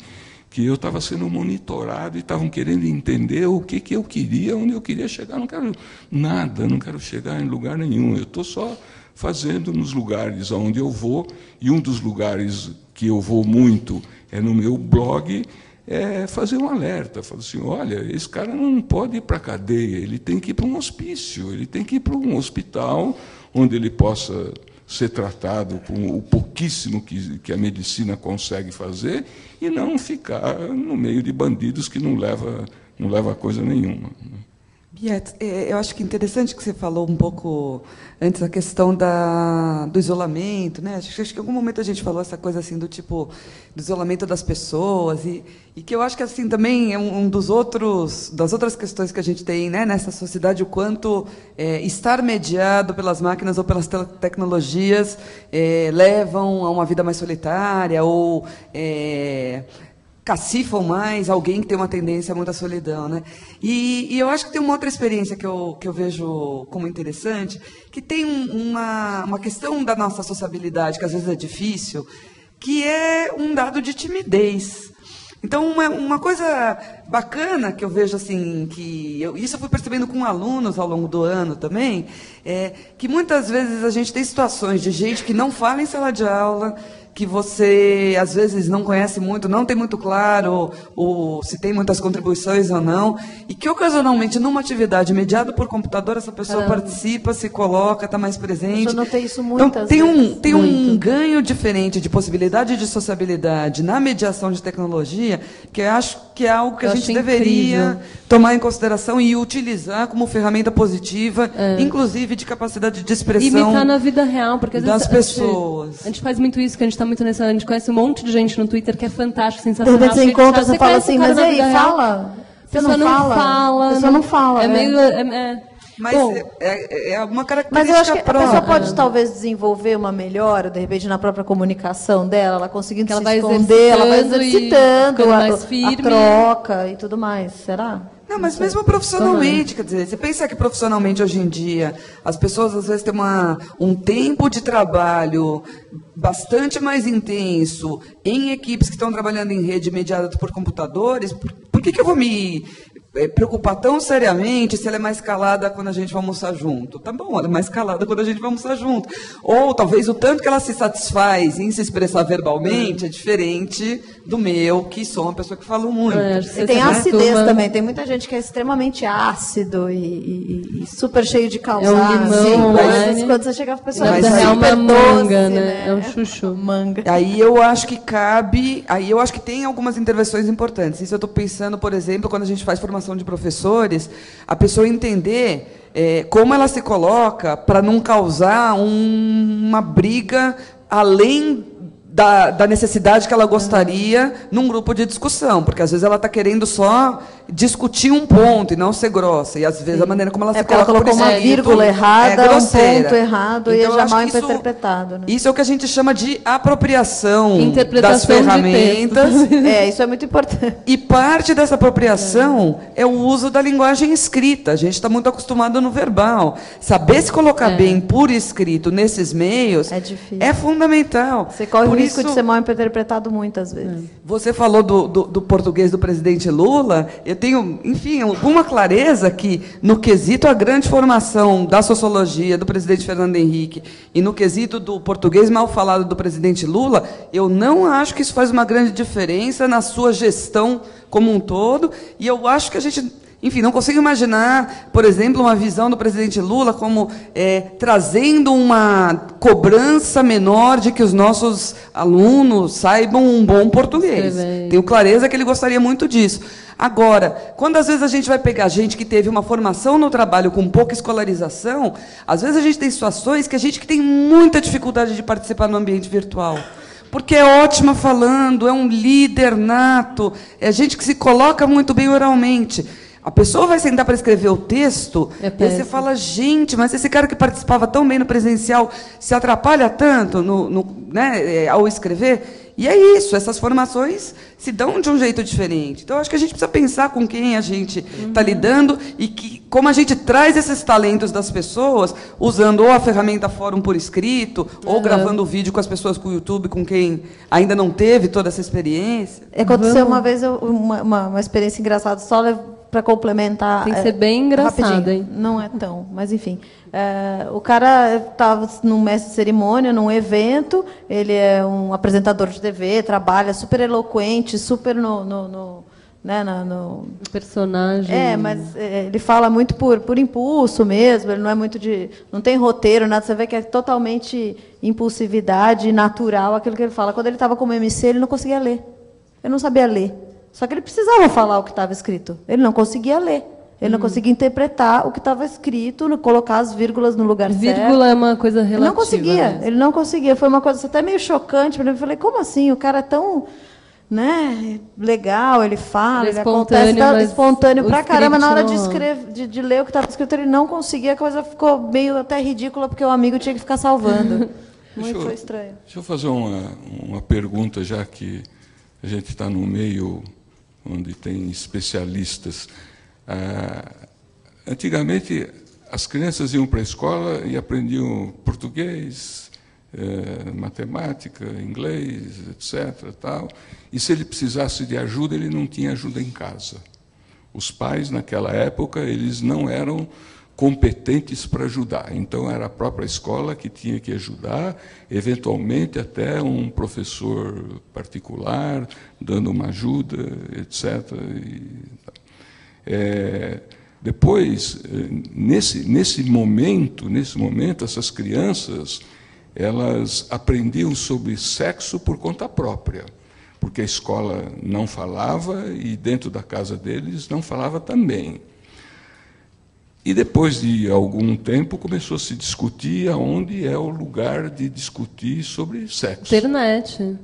que eu estava sendo monitorado e estavam querendo entender o que, que eu queria, onde eu queria chegar. Não quero nada, não quero chegar em lugar nenhum. Eu estou só fazendo nos lugares aonde eu vou, e um dos lugares que eu vou muito é no meu blog, é fazer um alerta, falar assim, olha, esse cara não pode ir para a cadeia, ele tem que ir para um hospício, ele tem que ir para um hospital onde ele possa ser tratado com o pouquíssimo que, que a medicina consegue fazer e não ficar no meio de bandidos que não leva, não leva a coisa nenhuma. Biet, é, eu acho que interessante que você falou um pouco antes a questão da, do isolamento, né? Acho, acho que em algum momento a gente falou essa coisa assim do tipo do isolamento das pessoas e, e que eu acho que assim também é um, um dos outros das outras questões que a gente tem, né? Nessa sociedade o quanto é, estar mediado pelas máquinas ou pelas te- tecnologias é, levam a uma vida mais solitária ou é, cacifam mais alguém que tem uma tendência muito à solidão, né? E, e eu acho que tem uma outra experiência que eu, que eu vejo como interessante, que tem um- uma, uma questão da nossa sociabilidade, que às vezes é difícil, que é um dado de timidez. Então, uma, uma coisa bacana que eu vejo assim, que eu, isso eu fui percebendo com alunos ao longo do ano também, é que muitas vezes a gente tem situações de gente que não fala em sala de aula, que você às vezes não conhece muito, não tem muito claro o, se tem muitas contribuições ou não, e que ocasionalmente numa atividade mediada por computador essa pessoa Caramba. participa, se coloca, está mais presente. Eu notei isso Então, muitas tem um vezes. tem um Muito. ganho diferente de possibilidade de sociabilidade na mediação de tecnologia, que eu acho que é algo que Eu a gente deveria incrível. tomar em consideração e utilizar como ferramenta positiva, inclusive de capacidade de E expressão. imitar na vida real, porque às das vezes a gente- pessoas. A gente, faz muito isso, que a gente está muito nessa. A gente conhece um monte de gente no Twitter que é fantástico, De sensacional. repente você de encontra, você fala assim, mas e aí, fala? A Você pessoa não fala? fala. A pessoa não fala, É é. meio. é- é- Mas Bom, é, é, é uma Mas característica eu acho que a pessoa própria. pode talvez desenvolver uma melhora, de repente, na própria comunicação dela, ela conseguindo ela se vai esconder, ela vai exercitando a, mais a troca e tudo mais. Será? Não, mas mesmo profissionalmente, quer dizer, você pensa que profissionalmente hoje em dia as pessoas às vezes têm uma, um tempo de trabalho bastante mais intenso em equipes que estão trabalhando em rede mediada por computadores. Por, por que, que eu vou me preocupar tão seriamente se ela é mais calada quando a gente vai almoçar junto? Tá bom, ela é mais calada quando a gente vai almoçar junto. Ou talvez o tanto que ela se satisfaz em se expressar verbalmente é diferente do meu, que sou uma pessoa que falo muito. É, E você tem acidez também. Tem muita gente que é extremamente ácido e, e- e super cheio de causar. É um limão assim, online. mas quando você chega a pessoa Mas real, uma manga, doce, né? É um chuchu. Manga. Aí eu acho que cabe, aí eu acho que tem algumas intervenções importantes. Isso eu estou pensando, por exemplo, quando a gente faz formação de professores, a pessoa entender eh, como ela se coloca para não causar um- uma briga além da, da necessidade que ela gostaria num grupo de discussão, porque às vezes ela está querendo só discutir um ponto e não ser grossa. E às vezes a maneira como ela É se ela coloca por colocou uma vírgula errada, é um ponto errado, e Então, eu já acho mal isso- interpretado. Né? isso é o que a gente chama de apropriação das ferramentas. É, isso é muito importante. E parte dessa apropriação é. o uso da linguagem escrita. A gente está muito acostumado no verbal. Saber se colocar É. bem por escrito nesses meios É é fundamental. Você corre Por o risco isso, de ser mal interpretado muitas vezes. Você falou do, do- do português do presidente Lula. Eu tenho, enfim, alguma clareza que, no quesito a grande formação da sociologia do presidente Fernando Henrique e no quesito do português mal falado do presidente Lula, eu não acho que isso faz uma grande diferença na sua gestão como um todo. E eu acho que a gente, enfim, não consigo imaginar, por exemplo, uma visão do presidente Lula como é, trazendo uma cobrança menor de que os nossos alunos saibam um bom português. Tenho clareza que ele gostaria muito disso. Agora, quando às vezes a gente vai pegar gente que teve uma formação no trabalho com pouca escolarização, às vezes a gente tem situações que a gente que tem muita dificuldade de participar no ambiente virtual porque é ótima falando, é um líder nato, é gente que se coloca muito bem oralmente. A pessoa vai sentar para escrever o texto, é e você fala, gente, mas esse cara que participava tão bem no presencial se atrapalha tanto no, no, né, é, ao escrever. E é isso, essas formações se dão de um jeito diferente. Então, acho que a gente precisa pensar com quem a gente está uhum. lidando e que, como a gente traz esses talentos das pessoas, usando ou a ferramenta Fórum por escrito, uhum. ou gravando vídeo com as pessoas com o YouTube, com quem ainda não teve toda essa experiência. Aconteceu Vamos. uma vez uma, uma, uma experiência engraçada, só para complementar. Tem que ser bem é, engraçado, hein? Não é tão, mas enfim. É, o cara estava num mestre de cerimônia, num evento, ele é um apresentador de TV, trabalha super eloquente, super no, no, no né, no, no personagem. É, mas é, ele fala muito por, por impulso mesmo, ele não é muito de. não tem roteiro, nada. Você vê que é totalmente impulsividade natural aquilo que ele fala. Quando ele estava como MC, ele não conseguia ler. Ele não sabia ler. Só que ele precisava falar o que estava escrito. Ele não conseguia ler. Ele não hum. conseguia interpretar o que estava escrito, colocar as vírgulas no lugar Vírgula certo. Vírgula é uma coisa relativa. Ele não conseguia. Né? Ele não conseguia. Foi uma coisa até meio chocante para mim. Eu falei, como assim? O cara é tão né, legal, ele fala, ele, ele acontece, tá espontâneo pra caramba. Na hora de, escrever, de, de ler o que estava escrito, ele não conseguia, a coisa ficou meio até ridícula, porque o amigo tinha que ficar salvando. Muito foi estranho. Deixa eu fazer uma, uma pergunta, já que a gente está no meio onde tem especialistas. Ah, antigamente, as crianças iam para a escola e aprendiam português, eh, matemática, inglês, etc. Tal. E se ele precisasse de ajuda, ele não tinha ajuda em casa. Os pais, naquela época, eles não eram competentes para ajudar. Então, era a própria escola que tinha que ajudar, eventualmente até um professor particular, dando uma ajuda, etc. E, é, depois, nesse, nesse momento, nesse momento, essas crianças elas aprendiam sobre sexo por conta própria, porque a escola não falava e dentro da casa deles não falava também. E depois de algum tempo começou a se discutir aonde é o lugar de discutir sobre sexo. Internet.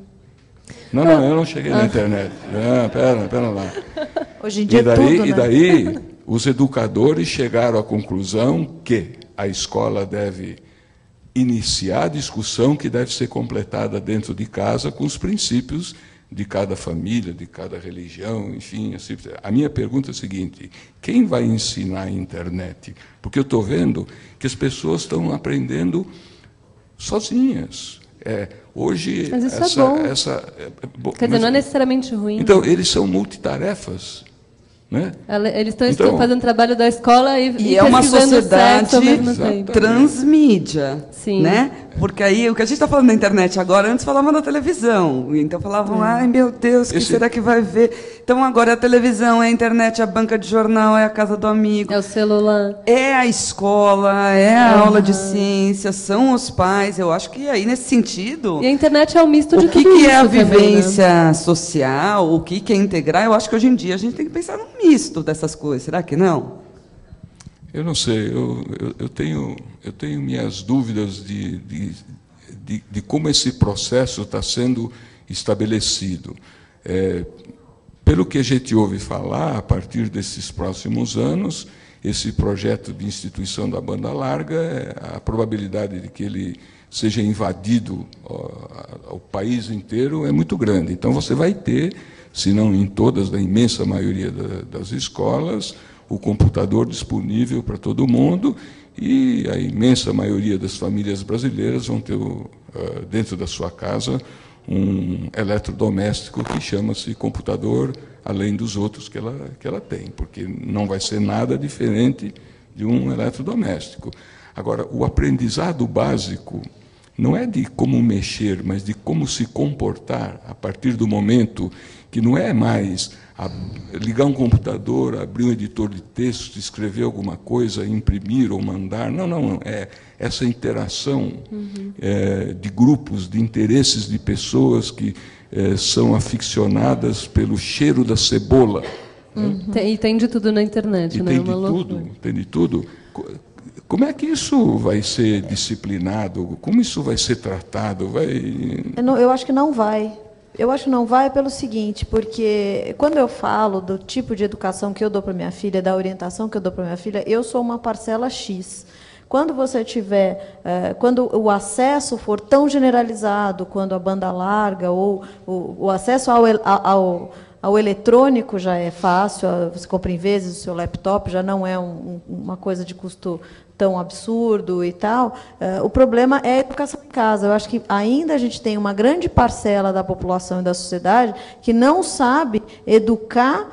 Não, não, eu não cheguei na ah. internet. Ah, pera, pera lá. Hoje em dia e daí, é tudo, né? E daí os educadores chegaram à conclusão que a escola deve iniciar a discussão que deve ser completada dentro de casa com os princípios de cada família, de cada religião, enfim. Assim. A minha pergunta é a seguinte: quem vai ensinar a internet? Porque eu estou vendo que as pessoas estão aprendendo sozinhas. É, hoje mas isso é essa, é bom. essa é, Quer dizer, não é necessariamente ruim. Então eles são multitarefas. Né? Eles estão então, fazendo trabalho da escola e, e, e é uma sociedade transmídia, Sim. né? Porque aí, o que a gente está falando na internet agora, antes falavam da televisão. Então falavam, é. ai meu Deus, o que Esse... será que vai ver? Então agora é a televisão, é a internet, é a banca de jornal, é a casa do amigo. É o celular. É a escola, é a uhum. aula de ciência, são os pais. Eu acho que aí, nesse sentido. E a internet é um misto de o que tudo que é a também, vivência né? social, o que, que é integrar. Eu acho que hoje em dia a gente tem que pensar num misto dessas coisas. Será que não? Eu não sei, eu, eu, eu, tenho, eu tenho minhas dúvidas de, de, de, de como esse processo está sendo estabelecido. É, pelo que a gente ouve falar, a partir desses próximos anos, esse projeto de instituição da banda larga, a probabilidade de que ele seja invadido o país inteiro é muito grande. Então, você vai ter, se não em todas, na imensa maioria das escolas, o computador disponível para todo mundo e a imensa maioria das famílias brasileiras vão ter ah, dentro da sua casa um eletrodoméstico que chama-se computador, além dos outros que ela, que ela tem, porque não vai ser nada diferente de um eletrodoméstico. Agora, o aprendizado básico não é de como mexer, mas de como se comportar a partir do momento que não é mais ligar um computador, abrir um editor de texto, escrever alguma coisa, imprimir ou mandar. Não, não, é essa interação uhum. é, de grupos, de interesses de pessoas que é, são aficionadas pelo cheiro da cebola. Uhum. E tem de tudo na internet, e né? Tem de tudo, tem de tudo. Como é que isso vai ser disciplinado? Como isso vai ser tratado? Vai... Eu, não, eu acho que não vai. Eu acho não vai pelo seguinte, porque quando eu falo do tipo de educação que eu dou para minha filha, da orientação que eu dou para minha filha, eu sou uma parcela X. Quando você tiver, eh, quando o acesso for tão generalizado, quando a banda larga ou o, o acesso ao, ao, ao, eletrônico já é fácil, você compra em vezes o seu laptop, já não é um, uma coisa de custo tão absurdo e tal. Uh, o problema é a educação em casa. Eu acho que ainda a gente tem uma grande parcela da população e da sociedade que não sabe educar,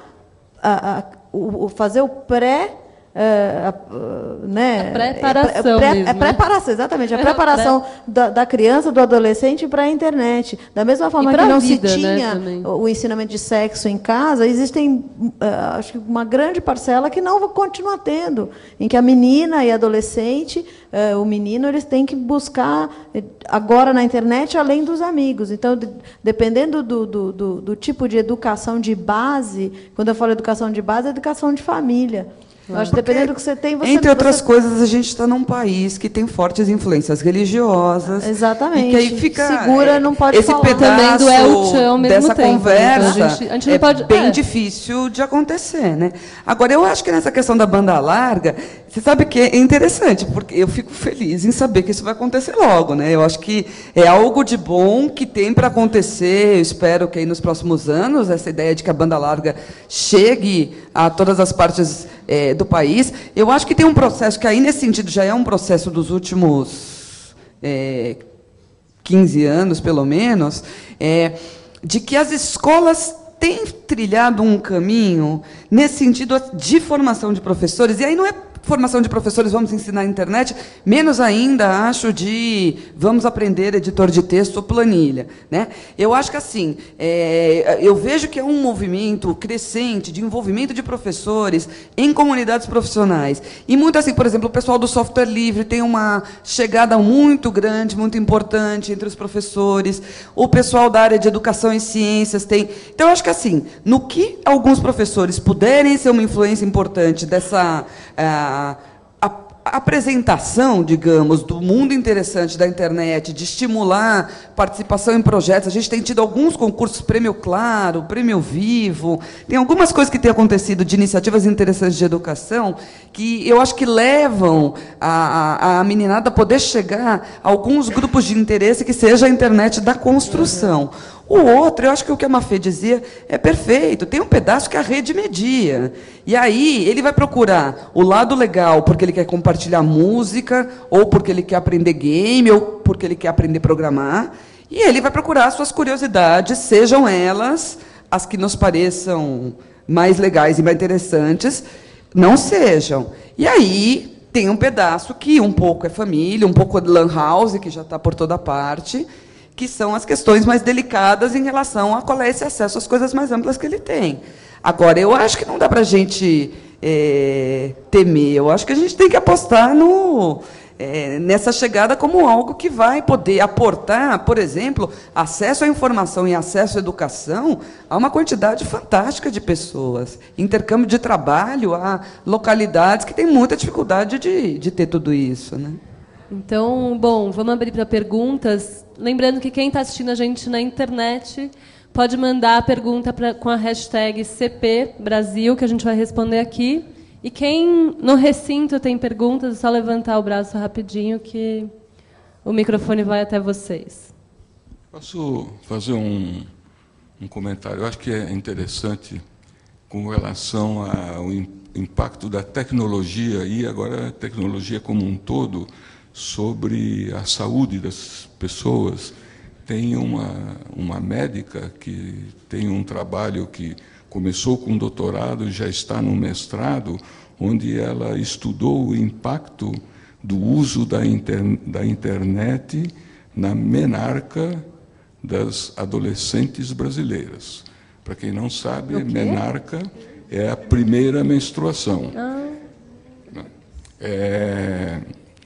o, fazer o pré é, né? A preparação. É, mesmo, é preparação, exatamente. A preparação da, da, criança, do adolescente para a internet. Da mesma forma que não vida, se né, tinha né, o ensinamento de sexo em casa, existem uh, acho que uma grande parcela que não continua tendo, em que a menina e adolescente, o menino, eles têm que buscar agora na internet além dos amigos. Então, de, dependendo do, do, do, do tipo de educação de base, quando eu falo educação de base, é educação de família. Eu acho que dependendo do que você tem, você Entre outras você... coisas, a gente está num país que tem fortes influências religiosas. Exatamente. E que aí fica segura, não pode esse falar. pedaço também do ao mesmo dessa tempo. conversa então a gente, a gente é pode... bem é. difícil de acontecer, né? Agora eu acho que nessa questão da banda larga, você sabe que é interessante, porque eu fico feliz em saber que isso vai acontecer logo, né? Eu acho que é algo de bom que tem para acontecer. Eu espero que aí nos próximos anos essa ideia de que a banda larga chegue a todas as partes é, do país. Eu acho que tem um processo que aí, nesse sentido, já é um processo dos últimos é, 15 anos, pelo menos, é, de que as escolas têm trilhado um caminho nesse sentido de formação de professores, e aí não é formação de professores, vamos ensinar a internet, menos ainda acho de vamos aprender editor de texto ou planilha. Né? Eu acho que assim, é, eu vejo que é um movimento crescente de envolvimento de professores em comunidades profissionais. E muito assim, por exemplo, o pessoal do software livre tem uma chegada muito grande, muito importante entre os professores. O pessoal da área de educação e ciências tem. Então, eu acho que assim, no que alguns professores puderem ser uma influência importante dessa a, apresentação, digamos, do mundo interessante da internet, de estimular participação em projetos. A gente tem tido alguns concursos, Prêmio Claro, Prêmio Vivo, tem algumas coisas que têm acontecido de iniciativas interessantes de educação que eu acho que levam a, a, a meninada a poder chegar a alguns grupos de interesse que seja a internet da construção. O outro, eu acho que o que a Mafê dizia é perfeito. Tem um pedaço que a rede media. E aí ele vai procurar o lado legal porque ele quer compartilhar música, ou porque ele quer aprender game, ou porque ele quer aprender programar. E ele vai procurar as suas curiosidades, sejam elas as que nos pareçam mais legais e mais interessantes, não sejam. E aí tem um pedaço que um pouco é família, um pouco é lan house, que já está por toda parte, que são as questões mais delicadas em relação a qual é esse acesso às coisas mais amplas que ele tem. Agora, eu acho que não dá para a gente é, temer. Eu acho que a gente tem que apostar no, é, nessa chegada como algo que vai poder aportar, por exemplo, acesso à informação e acesso à educação a uma quantidade fantástica de pessoas. Intercâmbio de trabalho a localidades que têm muita dificuldade de, de ter tudo isso. Né? Então, bom, vamos abrir para perguntas. Lembrando que quem está assistindo a gente na internet pode mandar a pergunta pra, com a hashtag CP Brasil, que a gente vai responder aqui. E quem no recinto tem perguntas, é só levantar o braço rapidinho que o microfone vai até vocês. Posso fazer um, um comentário? Eu acho que é interessante com relação ao impacto da tecnologia e agora a tecnologia como um todo sobre a saúde das pessoas. Tem uma, uma médica que tem um trabalho que começou com doutorado e já está no mestrado, onde ela estudou o impacto do uso da, inter, da internet na menarca das adolescentes brasileiras. Para quem não sabe, menarca é a primeira menstruação. Ah. É,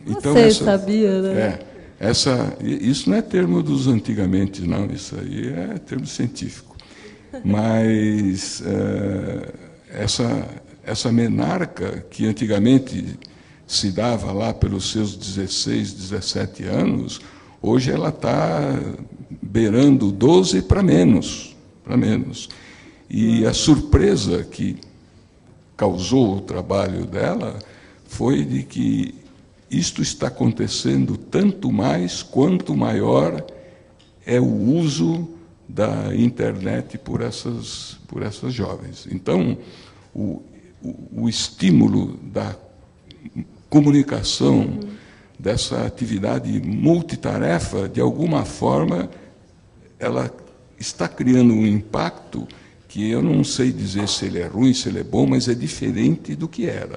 então Você essa, sabia, né? É, essa, isso não é termo dos antigamente, não. Isso aí é termo científico. Mas é, essa, essa menarca, que antigamente se dava lá pelos seus 16, 17 anos, hoje ela está beirando 12 para menos, para menos. E a surpresa que causou o trabalho dela foi de que isto está acontecendo tanto mais quanto maior é o uso da internet por essas, por essas jovens. Então, o, o, o estímulo da comunicação, dessa atividade multitarefa, de alguma forma, ela está criando um impacto que eu não sei dizer se ele é ruim, se ele é bom, mas é diferente do que era.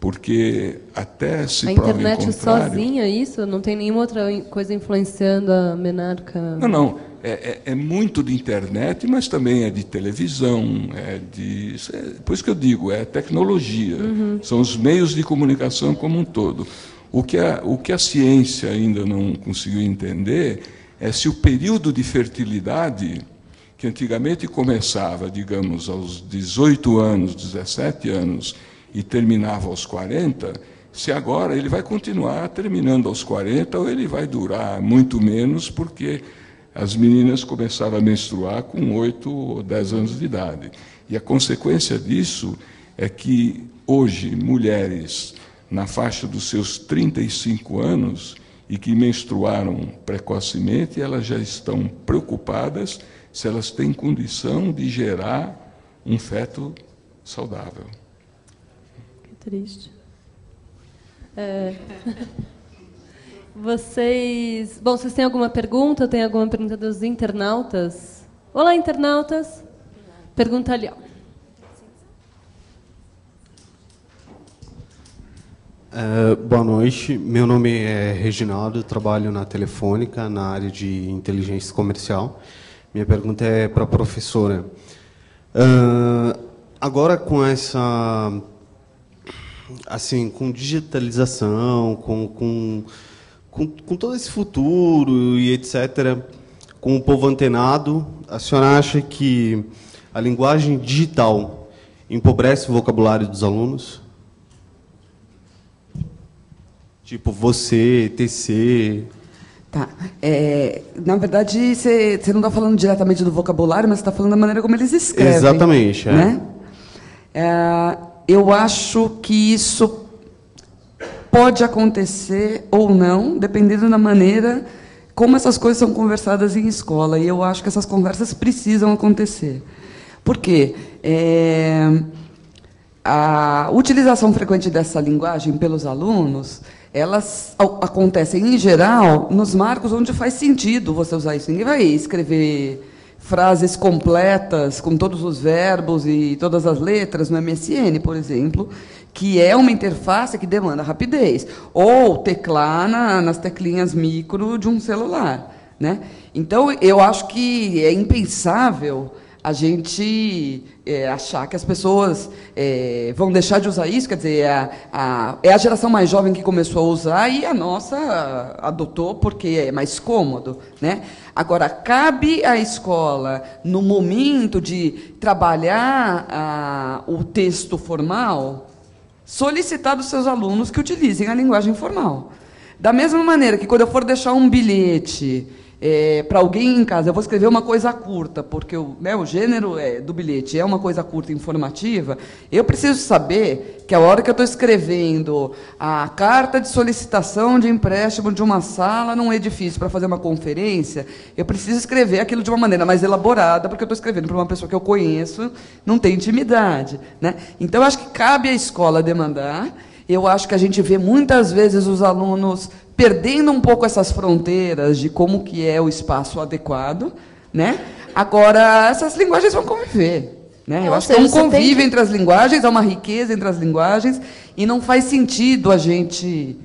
Porque até se A internet sozinha, isso? Não tem nenhuma outra coisa influenciando a menarca? Não, não. É, é, é muito de internet, mas também é de televisão, é de. é- por isso que eu digo, é tecnologia. São os meios de comunicação como um todo. O que, a, o que a ciência ainda não conseguiu entender é se o período de fertilidade, que antigamente começava, digamos, aos 18 anos, 17 anos, e terminava aos 40, se agora ele vai continuar terminando aos 40 ou ele vai durar muito menos, porque as meninas começaram a menstruar com 8 ou 10 anos de idade. E a consequência disso é que hoje mulheres na faixa dos seus 35 anos e que menstruaram precocemente, elas já estão preocupadas se elas têm condição de gerar um feto saudável. Triste. É. Vocês. Bom, vocês têm alguma pergunta? Tem alguma pergunta dos internautas? Olá, internautas. Pergunta ali, ó. É, boa noite, meu nome é Reginaldo, trabalho na Telefônica, na área de inteligência comercial. Minha pergunta é para a professora. Ah, agora com essa, assim, com digitalização, com, com, com, com todo esse futuro e etc., com o povo antenado, a senhora acha que a linguagem digital empobrece o vocabulário dos alunos? Tipo, você, TC. Tá. É, na verdade, você não está falando diretamente do vocabulário, mas está falando da maneira como eles escrevem. Exatamente, é. Né? É, eu acho que isso pode acontecer ou não, dependendo da maneira como essas coisas são conversadas em escola. E eu acho que essas conversas precisam acontecer. Por quê? É, a utilização frequente dessa linguagem pelos alunos, elas acontecem em geral nos marcos onde faz sentido você usar isso. Ninguém vai escrever frases completas com todos os verbos e todas as letras no MSN, por exemplo, que é uma interface que demanda rapidez, ou teclar na- nas teclinhas micro de um celular, né? Então eu acho que é impensável a gente é, achar que as pessoas é, vão deixar de usar isso, quer dizer, é a, a- é a geração mais jovem que começou a usar e a nossa adotou porque é mais cômodo. Né? Agora, cabe à escola, no momento de trabalhar a- o texto formal, solicitar dos seus alunos que utilizem a linguagem formal. Da mesma maneira que quando eu for deixar um bilhete para alguém em casa, eu vou escrever uma coisa curta, porque o, né, o gênero é, do bilhete é uma coisa curta, informativa, eu preciso saber que a hora que eu estou escrevendo a carta de solicitação de empréstimo de uma sala num edifício para fazer uma conferência, eu preciso escrever aquilo de uma maneira mais elaborada, porque eu estou escrevendo para uma pessoa que eu conheço, não tem intimidade. Né? Então, acho que cabe à escola demandar. Eu acho que a gente vê muitas vezes os alunos perdendo um pouco essas fronteiras de como que é o espaço adequado, né? Agora essas linguagens vão conviver, né? Eu Ou acho que é um convívio que- entre as linguagens, há uma riqueza entre as linguagens e não faz sentido a gente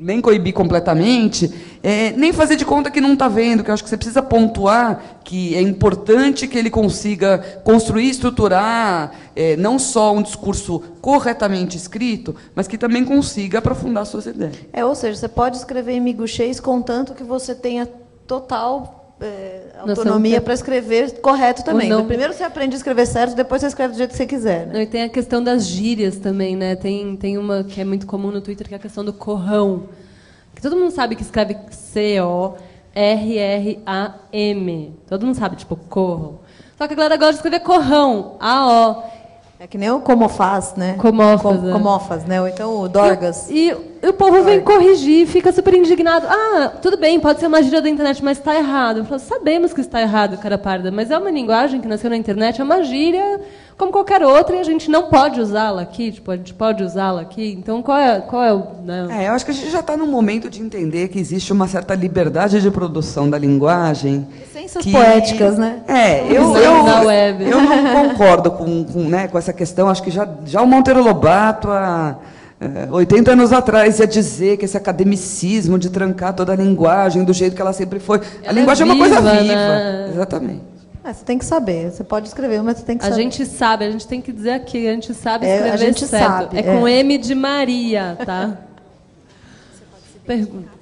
nem coibir completamente é, nem fazer de conta que não está vendo, que eu acho que você precisa pontuar que é importante que ele consiga construir, estruturar é, não só um discurso corretamente escrito, mas que também consiga aprofundar suas ideias. É, ou seja, você pode escrever em miguxês contanto que você tenha total é, autonomia para escrever correto também. Não... Primeiro você aprende a escrever certo, depois você escreve do jeito que você quiser. Né? Não, e tem a questão das gírias também, né? Tem, tem uma que é muito comum no Twitter, que é a questão do corrão. Que todo mundo sabe que escreve C-O-R-R-A-M. Todo mundo sabe, tipo, corram. Só que a galera gosta de escrever corrão, A-O. É que nem o como faz, né? Comofas, Com, é. Comofas, né? Ou então o Dorgas. E, e o povo vem corrigir, fica super indignado. Ah, tudo bem, pode ser uma gíria da internet, mas está errado. Falo, Sabemos que está errado, cara parda, mas é uma linguagem que nasceu na internet, é uma gíria como qualquer outra, e a gente não pode usá-la aqui, tipo, a gente pode usá-la aqui. Então, qual é, qual é o. Né? É, eu acho que a gente já está no momento de entender que existe uma certa liberdade de produção da linguagem. Licenças que... poéticas, né? É, eu, eu, na web. eu não concordo com, com, né, com essa questão. Acho que já, já o Monteiro Lobato, há é, 80 anos atrás, ia dizer que esse academicismo de trancar toda a linguagem do jeito que ela sempre foi. Ela a linguagem é, viva, é uma coisa viva. Né? Exatamente. É, você tem que saber. Você pode escrever, mas você tem que saber. A gente sabe, a gente tem que dizer aqui, a gente sabe escrever é, a gente certo. Sabe, é, é com M de Maria, tá? Pergunta.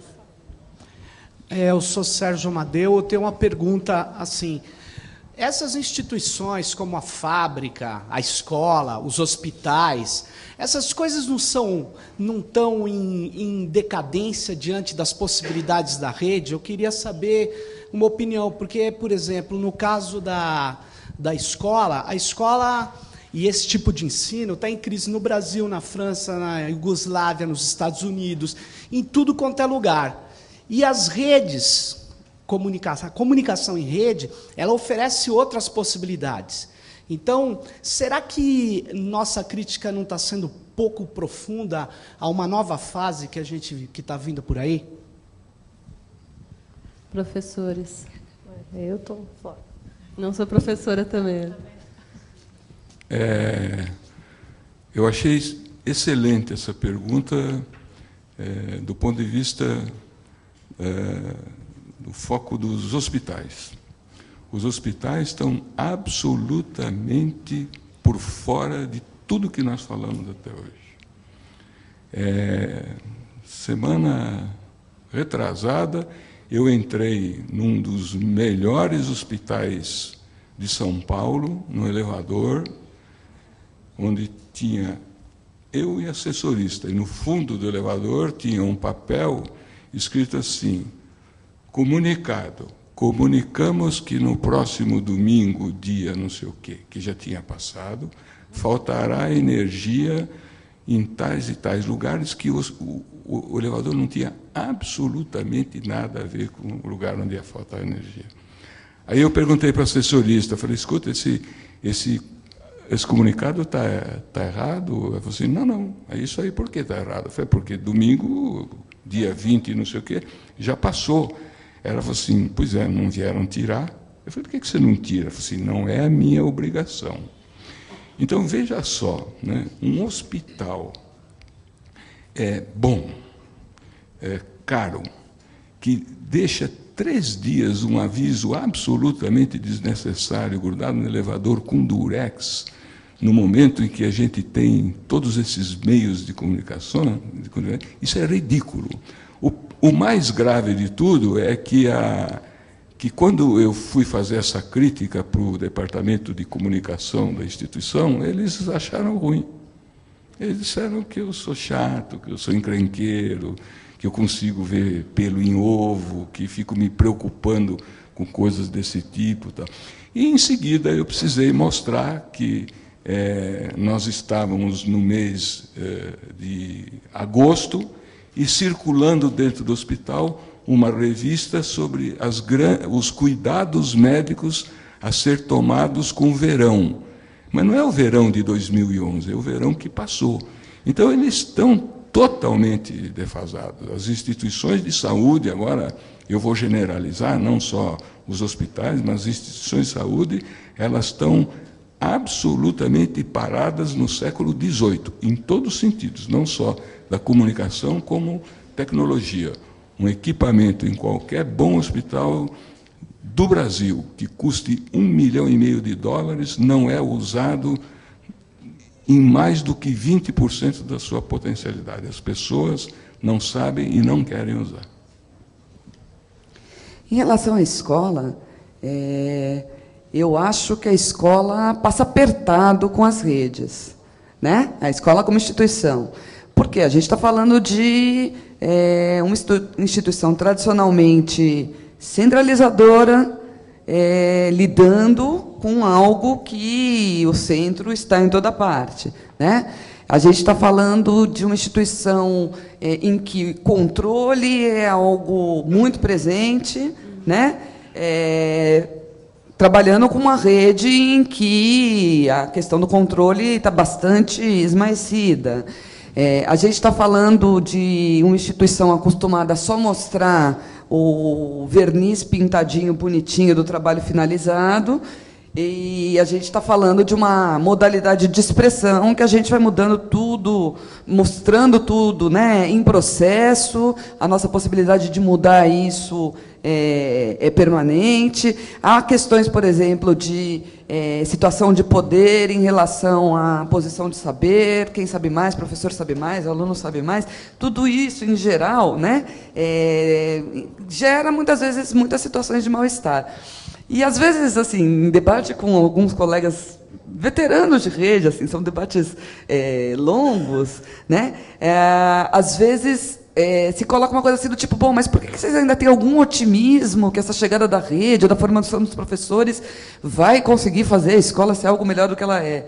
É, eu sou Sérgio Amadeu, eu tenho uma pergunta assim. Essas instituições como a fábrica, a escola, os hospitais, essas coisas não são, não estão em, em decadência diante das possibilidades da rede? Eu queria saber uma opinião, porque, por exemplo, no caso da, da escola, a escola e esse tipo de ensino está em crise no Brasil, na França, na Iugoslávia, nos Estados Unidos, em tudo quanto é lugar. E as redes, comunicação, a comunicação em rede, ela oferece outras possibilidades. Então, será que nossa crítica não está sendo pouco profunda a uma nova fase que a gente que está vindo por aí? Professores. Eu estou fora. Não sou professora também. É, eu achei excelente essa pergunta é, do ponto de vista é, do foco dos hospitais. Os hospitais estão absolutamente por fora de tudo que nós falamos até hoje. É, semana retrasada, eu entrei num dos melhores hospitais de São Paulo, no elevador, onde tinha eu e assessorista, e no fundo do elevador tinha um papel escrito assim: comunicado. Comunicamos que no próximo domingo, dia não sei o quê, que já tinha passado, faltará energia em tais e tais lugares que os, o, o, o, elevador não tinha absolutamente nada a ver com o lugar onde ia faltar energia. Aí eu perguntei para o assessorista, falei, escuta, esse, esse, esse comunicado está tá errado? Ele falou assim, não, não, é isso aí, por que está errado? Falei, porque domingo, dia 20, não sei o quê, já passou. Ela falou assim, pois é, não vieram tirar. Eu falei, por que você não tira? Ela falou assim, não é a minha obrigação. Então, veja só, né? um hospital é bom, é caro, que deixa três dias um aviso absolutamente desnecessário, grudado no elevador com durex, no momento em que a gente tem todos esses meios de comunicação, isso é ridículo. O, o mais grave de tudo é que a, que quando eu fui fazer essa crítica para o departamento de comunicação da instituição, eles acharam ruim. Eles disseram que eu sou chato, que eu sou encrenqueiro, que eu consigo ver pelo em ovo, que fico me preocupando com coisas desse tipo. Tal. E, em seguida, eu precisei mostrar que é, nós estávamos no mês é, de agosto e circulando dentro do hospital uma revista sobre as, os cuidados médicos a ser tomados com o verão. Mas não é o verão de 2011, é o verão que passou. Então, eles estão totalmente defasados. As instituições de saúde, agora eu vou generalizar, não só os hospitais, mas as instituições de saúde, elas estão absolutamente paradas no século XVIII, em todos os sentidos, não só da comunicação, como tecnologia. um equipamento em qualquer bom hospital do Brasil que custe um milhão e meio de dólares não é usado em mais do que 20% da sua potencialidade. As pessoas não sabem e não querem usar. Em relação à escola, é, eu acho que a escola passa apertado com as redes, né? A escola como instituição, porque a gente está falando de é, uma instituição tradicionalmente centralizadora, é, lidando com algo que o centro está em toda parte. Né? A gente está falando de uma instituição é, em que controle é algo muito presente, né? É, trabalhando com uma rede em que a questão do controle está bastante esmaecida. É, a gente está falando de uma instituição acostumada a só mostrar o verniz pintadinho, bonitinho do trabalho finalizado. E a gente está falando de uma modalidade de expressão que a gente vai mudando tudo, mostrando tudo né, em processo. A nossa possibilidade de mudar isso é, é permanente. Há questões, por exemplo, de é, situação de poder em relação à posição de saber, quem sabe mais, professor sabe mais, aluno sabe mais. Tudo isso, em geral, né, é, gera muitas vezes muitas situações de mal-estar. E às vezes, assim, em debate com alguns colegas veteranos de rede, assim, são debates é, longos, né? É, às vezes é, se coloca uma coisa assim do tipo, bom, mas por que vocês ainda têm algum otimismo que essa chegada da rede ou da formação dos professores vai conseguir fazer a escola ser algo melhor do que ela é?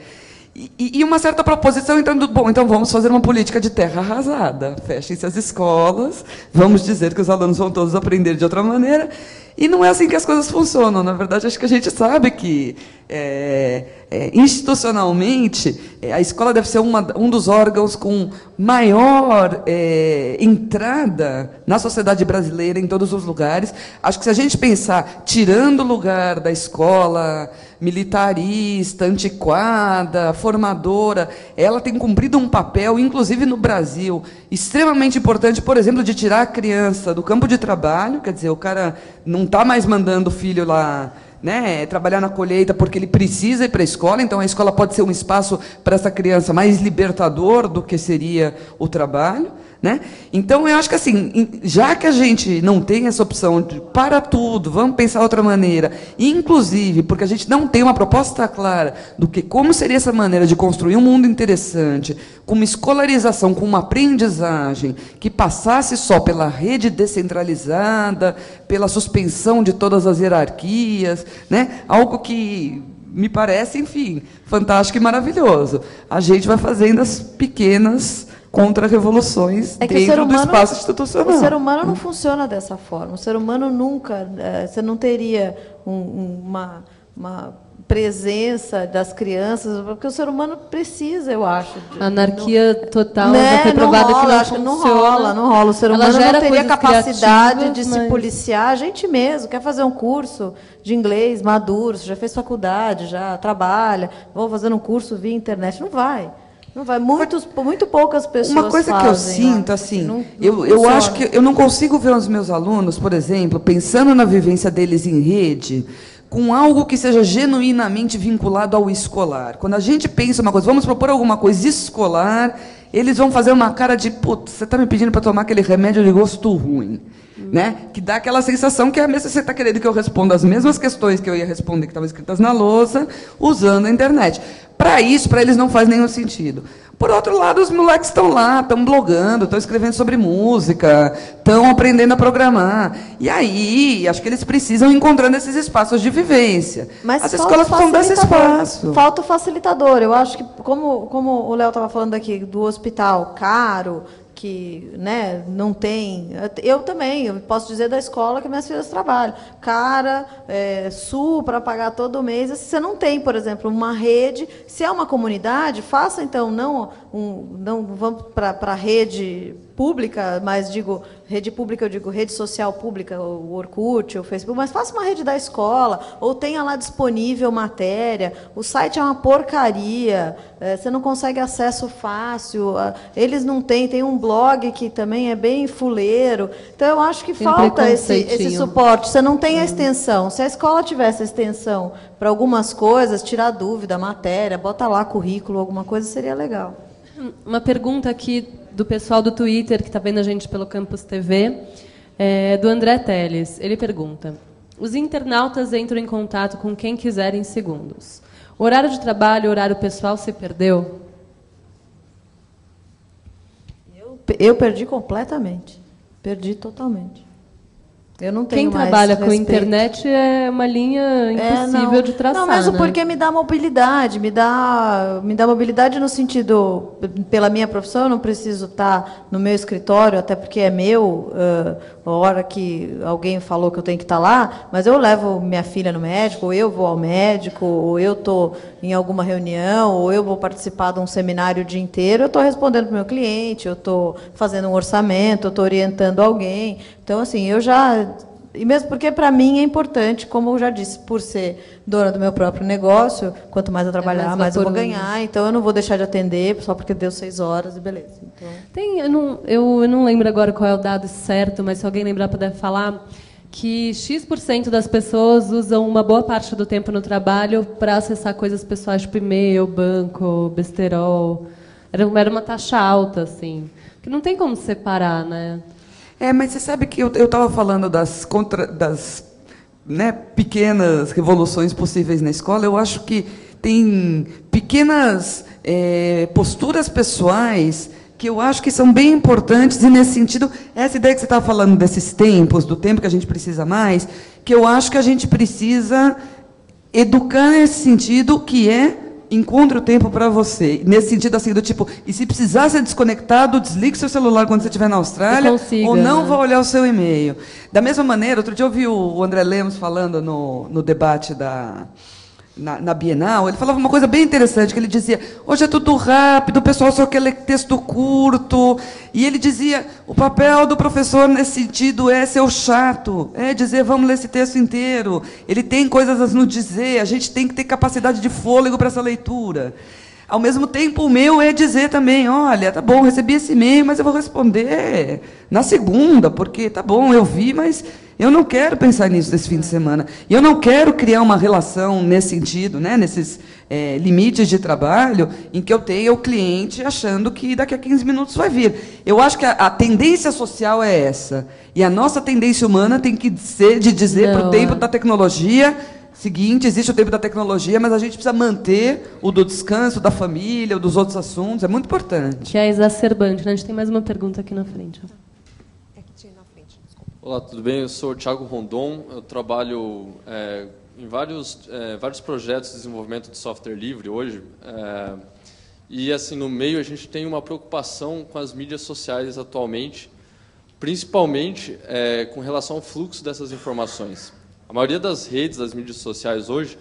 E, e uma certa proposição, então, bom, então vamos fazer uma política de terra arrasada. Fechem-se as escolas, vamos dizer que os alunos vão todos aprender de outra maneira, e não é assim que as coisas funcionam. Na verdade, acho que a gente sabe que, é, é, institucionalmente, é, a escola deve ser uma, um dos órgãos com maior é, entrada na sociedade brasileira, em todos os lugares. Acho que se a gente pensar, tirando o lugar da escola militarista, antiquada, formadora, ela tem cumprido um papel, inclusive no Brasil, extremamente importante, por exemplo, de tirar a criança do campo de trabalho, quer dizer, o cara não está mais mandando o filho lá né, trabalhar na colheita porque ele precisa ir para a escola, então a escola pode ser um espaço para essa criança mais libertador do que seria o trabalho. Né? Então, eu acho que assim, já que a gente não tem essa opção de para tudo, vamos pensar outra maneira, inclusive porque a gente não tem uma proposta clara do que como seria essa maneira de construir um mundo interessante, com uma escolarização, com uma aprendizagem que passasse só pela rede descentralizada, pela suspensão de todas as hierarquias, né? algo que me parece, enfim, fantástico e maravilhoso. A gente vai fazendo as pequenas contra-revoluções é dentro humano, do espaço institucional. O ser humano não funciona dessa forma. O ser humano nunca... É, você não teria um, uma, uma presença das crianças, porque o ser humano precisa, eu acho. De, Anarquia não, total né? já foi provada que não acho funciona. Que não rola, não rola. O ser humano não teria capacidade de mas... se policiar. A gente mesmo quer fazer um curso de inglês maduro, já fez faculdade, já trabalha, vou fazer um curso via internet. Não vai. Não vai. Muitos, muito poucas pessoas Uma coisa fazem, que eu sinto, né? assim, não, não eu, eu acho que eu não consigo ver os meus alunos, por exemplo, pensando na vivência deles em rede, com algo que seja genuinamente vinculado ao escolar. Quando a gente pensa uma coisa, vamos propor alguma coisa escolar, eles vão fazer uma cara de, putz, você está me pedindo para tomar aquele remédio de gosto ruim. Né? Que dá aquela sensação que é mesmo você está querendo que eu responda as mesmas questões que eu ia responder que estavam escritas na lousa, usando a internet. Para isso, para eles não faz nenhum sentido. Por outro lado, os moleques estão lá, estão blogando, estão escrevendo sobre música, estão aprendendo a programar. E aí, acho que eles precisam encontrando esses espaços de vivência. Mas As escolas precisam desse espaço. Falta o facilitador. Eu acho que, como, como o Léo estava falando aqui, do hospital caro, que né, não tem. Eu também, eu posso dizer da escola que minhas filhas trabalham. Cara, é, sul para pagar todo mês. Se você não tem, por exemplo, uma rede, se é uma comunidade, faça então não, um, não vamos para a rede pública, mas digo, rede pública, eu digo rede social pública, o Orkut, o Facebook, mas faça uma rede da escola, ou tenha lá disponível matéria. O site é uma porcaria, é, você não consegue acesso fácil, eles não têm, tem um blog que também é bem fuleiro. Então, eu acho que tem falta esse, esse suporte. Você não tem a hum. extensão. Se a escola tivesse a extensão para algumas coisas, tirar dúvida, matéria, bota lá currículo, alguma coisa, seria legal. Uma pergunta aqui do pessoal do Twitter que está vendo a gente pelo Campus TV, é, do André Teles. Ele pergunta: Os internautas entram em contato com quem quiser em segundos. O horário de trabalho, o horário pessoal se perdeu? Eu, eu perdi completamente. Perdi totalmente. Eu não tenho Quem trabalha com internet é uma linha impossível é, de traçar. Não, mesmo né? porque me dá mobilidade, me dá, me dá mobilidade no sentido, pela minha profissão, eu não preciso estar no meu escritório, até porque é meu, uh, a hora que alguém falou que eu tenho que estar lá, mas eu levo minha filha no médico, ou eu vou ao médico, ou eu estou em alguma reunião, ou eu vou participar de um seminário o dia inteiro, eu estou respondendo para o meu cliente, eu estou fazendo um orçamento, eu estou orientando alguém. Então, assim, eu já e mesmo porque para mim é importante, como eu já disse, por ser dona do meu próprio negócio, quanto mais eu trabalhar, é mais, mais eu vou ganhar. Então eu não vou deixar de atender só porque deu seis horas e beleza. Então... Tem, eu não, eu não lembro agora qual é o dado certo, mas se alguém lembrar puder falar que X% das pessoas usam uma boa parte do tempo no trabalho para acessar coisas pessoais, tipo e-mail, banco, besterol. Era, uma taxa alta, assim. Que não tem como separar, né? É, mas você sabe que eu estava falando das, contra, das né, pequenas revoluções possíveis na escola. Eu acho que tem pequenas é, posturas pessoais que eu acho que são bem importantes, e nesse sentido, essa ideia que você estava falando desses tempos, do tempo que a gente precisa mais, que eu acho que a gente precisa educar nesse sentido, que é encontre o tempo para você. Nesse sentido, assim, do tipo, e se precisar ser desconectado, desligue seu celular quando você estiver na Austrália, consiga, ou não né? vá olhar o seu e-mail. Da mesma maneira, outro dia eu ouvi o André Lemos falando no, no debate da na, na, Bienal, ele falava uma coisa bem interessante, que ele dizia, hoje é tudo rápido, o pessoal só quer ler texto curto, e ele dizia, o papel do professor nesse sentido é ser o chato, é dizer, vamos ler esse texto inteiro, ele tem coisas a nos dizer, a gente tem que ter capacidade de fôlego para essa leitura. Ao mesmo tempo, o meu é dizer também, olha, tá bom, recebi esse e-mail, mas eu vou responder na segunda, porque tá bom, eu vi, mas eu não quero pensar nisso nesse fim de semana. E eu não quero criar uma relação nesse sentido, né, nesses é, limites de trabalho, em que eu tenha o cliente achando que daqui a 15 minutos vai vir. Eu acho que a, a tendência social é essa. E a nossa tendência humana tem que ser de dizer para o tempo é. da tecnologia seguinte, existe o tempo da tecnologia, mas a gente precisa manter o do descanso, da família, o dos outros assuntos. É muito importante. Que é exacerbante. Né? A gente tem mais uma pergunta aqui na frente. Olá, tudo bem? Eu sou o Thiago Rondon, eu trabalho é, em vários, é, vários projetos de desenvolvimento de software livre hoje. É, e, assim, no meio a gente tem uma preocupação com as mídias sociais atualmente, principalmente é, com relação ao fluxo dessas informações. A maioria das redes, das mídias sociais hoje,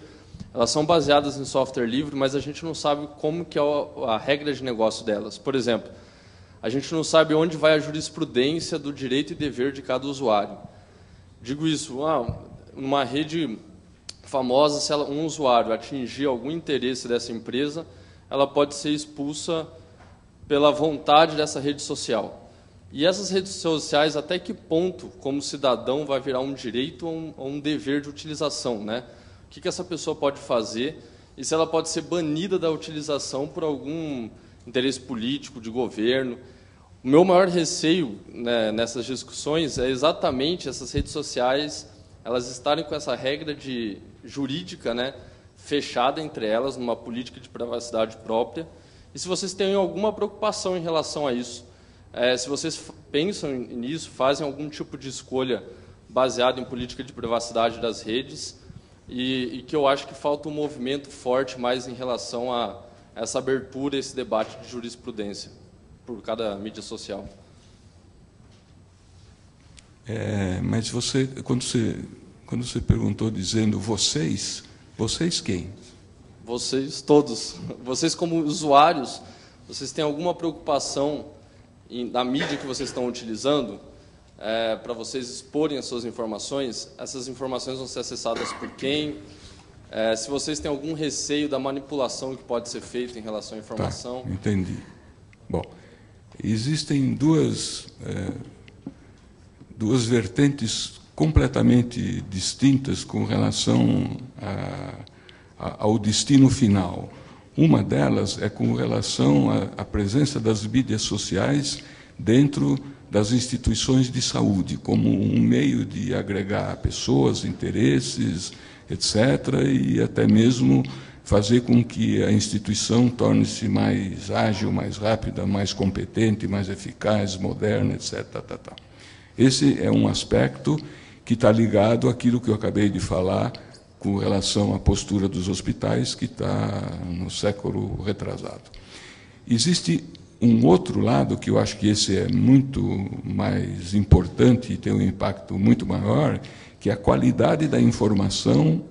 elas são baseadas em software livre, mas a gente não sabe como que é a, a regra de negócio delas. Por exemplo, a gente não sabe onde vai a jurisprudência do direito e dever de cada usuário. Digo isso, ah, numa rede famosa, se um usuário atingir algum interesse dessa empresa, ela pode ser expulsa pela vontade dessa rede social. E essas redes sociais, até que ponto, como cidadão, vai virar um direito ou um, ou um dever de utilização? Né? O que, que essa pessoa pode fazer e se ela pode ser banida da utilização por algum interesse político, de governo. O meu maior receio né, nessas discussões é exatamente essas redes sociais elas estarem com essa regra de jurídica, né, fechada entre elas numa política de privacidade própria. E se vocês têm alguma preocupação em relação a isso, é, se vocês pensam nisso, fazem algum tipo de escolha baseada em política de privacidade das redes, e, e que eu acho que falta um movimento forte mais em relação a essa abertura, esse debate de jurisprudência por cada mídia social. É, mas você, quando você, quando você perguntou dizendo vocês, vocês quem? Vocês todos, vocês como usuários, vocês têm alguma preocupação na mídia que vocês estão utilizando, é, para vocês exporem as suas informações, essas informações vão ser acessadas por quem? É, se vocês têm algum receio da manipulação que pode ser feita em relação à informação. Tá, entendi. Bom, existem duas, é, duas vertentes completamente distintas com relação a, a, ao destino final. Uma delas é com relação à, à presença das mídias sociais dentro das instituições de saúde, como um meio de agregar pessoas, interesses, etc., e até mesmo fazer com que a instituição torne-se mais ágil, mais rápida, mais competente, mais eficaz, moderna, etc. Esse é um aspecto que está ligado àquilo que eu acabei de falar com relação à postura dos hospitais, que está no século retrasado. Existe um outro lado, que eu acho que esse é muito mais importante e tem um impacto muito maior, que a qualidade da informação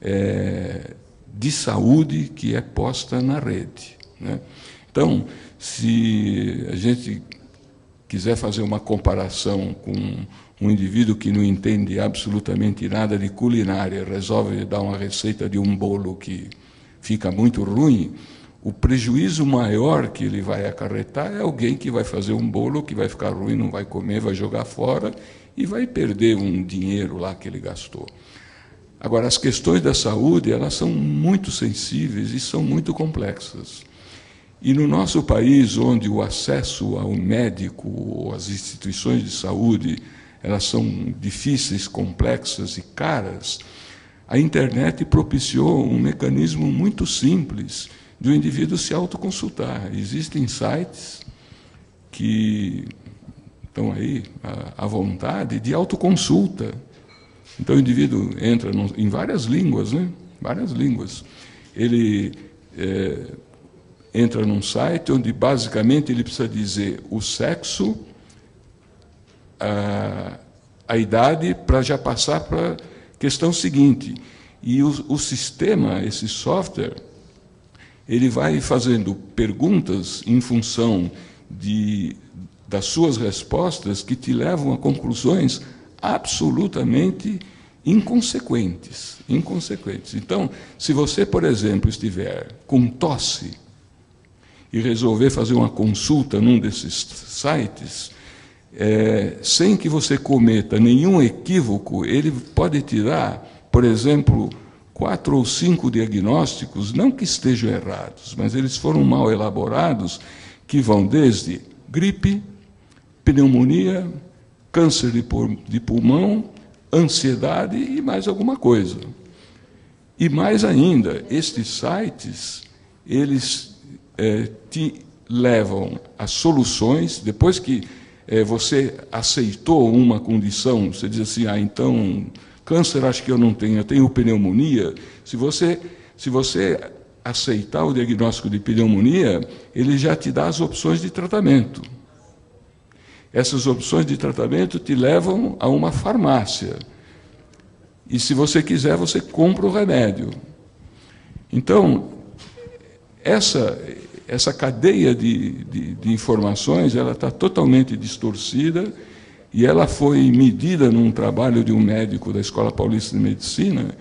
é, de saúde que é posta na rede. Né? Então, se a gente quiser fazer uma comparação com um indivíduo que não entende absolutamente nada de culinária resolve dar uma receita de um bolo que fica muito ruim, o prejuízo maior que ele vai acarretar é alguém que vai fazer um bolo que vai ficar ruim, não vai comer, vai jogar fora e vai perder um dinheiro lá que ele gastou. Agora, as questões da saúde, elas são muito sensíveis e são muito complexas. E no nosso país, onde o acesso ao médico ou às instituições de saúde elas são difíceis, complexas e caras, a internet propiciou um mecanismo muito simples de o um indivíduo se autoconsultar. Existem sites que estão aí à vontade de autoconsulta. Então o indivíduo entra em várias línguas, né? Várias línguas. Ele é, entra num site onde basicamente ele precisa dizer o sexo, a, a idade para já passar para a questão seguinte. E o, o sistema, esse software, ele vai fazendo perguntas em função de, das suas respostas que te levam a conclusões absolutamente inconsequentes, inconsequentes. Então, se você, por exemplo, estiver com tosse e resolver fazer uma consulta num desses sites, é, sem que você cometa nenhum equívoco, ele pode tirar, por exemplo, quatro ou cinco diagnósticos, não que estejam errados, mas eles foram mal elaborados, que vão desde gripe, pneumonia, câncer de pulmão, ansiedade e mais alguma coisa. E mais ainda, estes sites, eles é, te levam a soluções, depois que é, você aceitou uma condição, você diz assim, ah, então, câncer acho que eu não tenho, eu tenho pneumonia. Se você, se você aceitar o diagnóstico de pneumonia, ele já te dá as opções de tratamento. Essas opções de tratamento te levam a uma farmácia. E se você quiser, você compra o remédio. Então, essa, essa cadeia de, de, de informações ela está totalmente distorcida e ela foi medida num trabalho de um médico da Escola Paulista de Medicina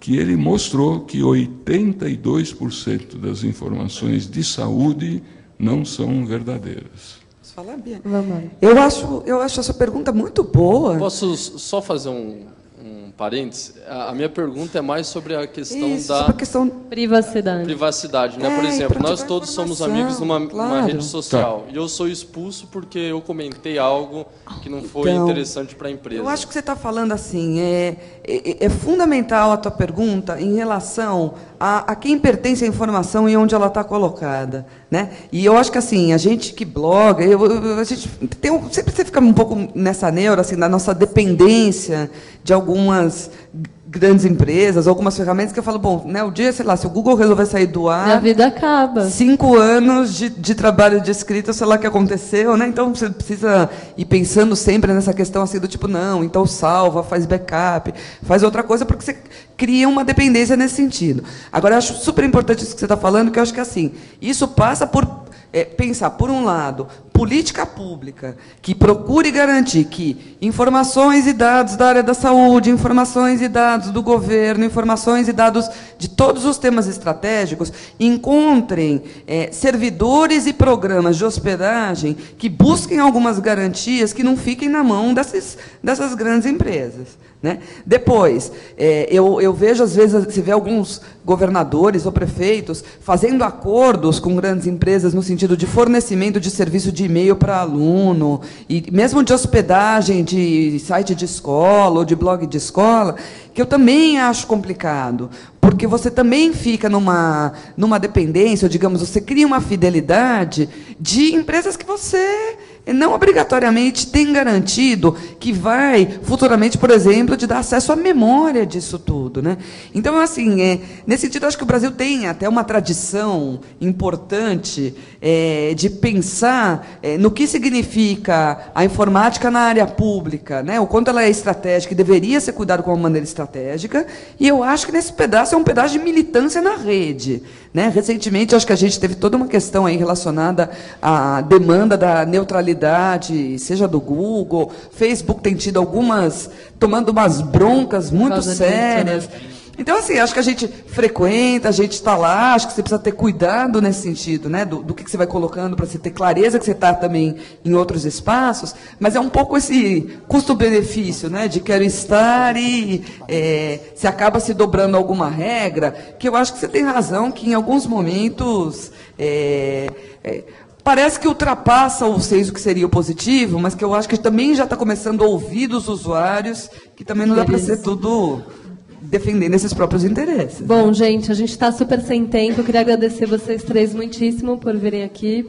que ele mostrou que 82% das informações de saúde não são verdadeiras. Posso falar, Bia? Vamos. Eu acho, eu acho essa pergunta muito boa. Posso só fazer um, parênteses, a minha pergunta é mais sobre a questão Isso, da sobre a questão privacidade. Privacidade, né? É, Por exemplo, nós todos somos amigos numa, claro. rede social tá. e eu sou expulso porque eu comentei algo que não foi então, interessante para a empresa. Eu acho que você está falando assim, é, é, é, fundamental a tua pergunta em relação a, a quem pertence a informação e onde ela está colocada. Né? E eu acho que assim, a gente que bloga, eu, a gente tem um, sempre você fica um pouco nessa neura, assim, da nossa dependência de algumas grandes empresas, algumas ferramentas que eu falo, bom, né, o dia, sei lá, se o Google resolver sair do ar... A vida acaba. Cinco anos de, de trabalho de escrita, sei lá o que aconteceu, né? Então, você precisa ir pensando sempre nessa questão assim, do tipo, não, então salva, faz backup, faz outra coisa, porque você cria uma dependência nesse sentido. Agora, eu acho super importante isso que você está falando, que eu acho que, assim, isso passa por é, pensar, por um lado, política pública que procure garantir que informações e dados da área da saúde, informações e dados do governo, informações e dados de todos os temas estratégicos encontrem é, servidores e programas de hospedagem que busquem algumas garantias que não fiquem na mão dessas, dessas grandes empresas. Né? Depois, é, eu, eu, vejo, às vezes, se vê alguns governadores ou prefeitos fazendo acordos com grandes empresas no sentido de fornecimento de serviço de e-mail para aluno, e mesmo de hospedagem de site de escola ou de blog de escola, que eu também acho complicado, porque você também fica numa, numa dependência, ou digamos, você cria uma fidelidade de empresas que você não obrigatoriamente tem garantido que vai futuramente, por exemplo, te dar acesso à memória disso tudo, né? Então, assim, é, nesse sentido, acho que o Brasil tem até uma tradição importante é, de pensar é, no que significa a informática na área pública, né? O quanto ela é estratégica e deveria ser cuidado com uma maneira estratégica. E eu acho que nesse pedaço é um pedaço de militância na rede, né? Recentemente, acho que a gente teve toda uma questão aí relacionada à demanda da neutralidade, seja do Google, Facebook tem tido algumas, tomando umas broncas muito sérias. Então, assim, acho que a gente frequenta, a gente está lá, acho que você precisa ter cuidado nesse sentido, né? Do, do que, que você vai colocando para você ter clareza que você está também em outros espaços, mas é um pouco esse custo-benefício, né? De quero estar e é, se acaba se dobrando alguma regra, que eu acho que você tem razão que em alguns momentos. É, é, parece que ultrapassa o senso que seria o positivo, mas que eu acho que também já está começando a ouvir dos usuários, que também não dá para ser tudo defendendo esses próprios interesses. Bom, gente, a gente está super sem tempo. Eu queria agradecer vocês três muitíssimo por virem aqui,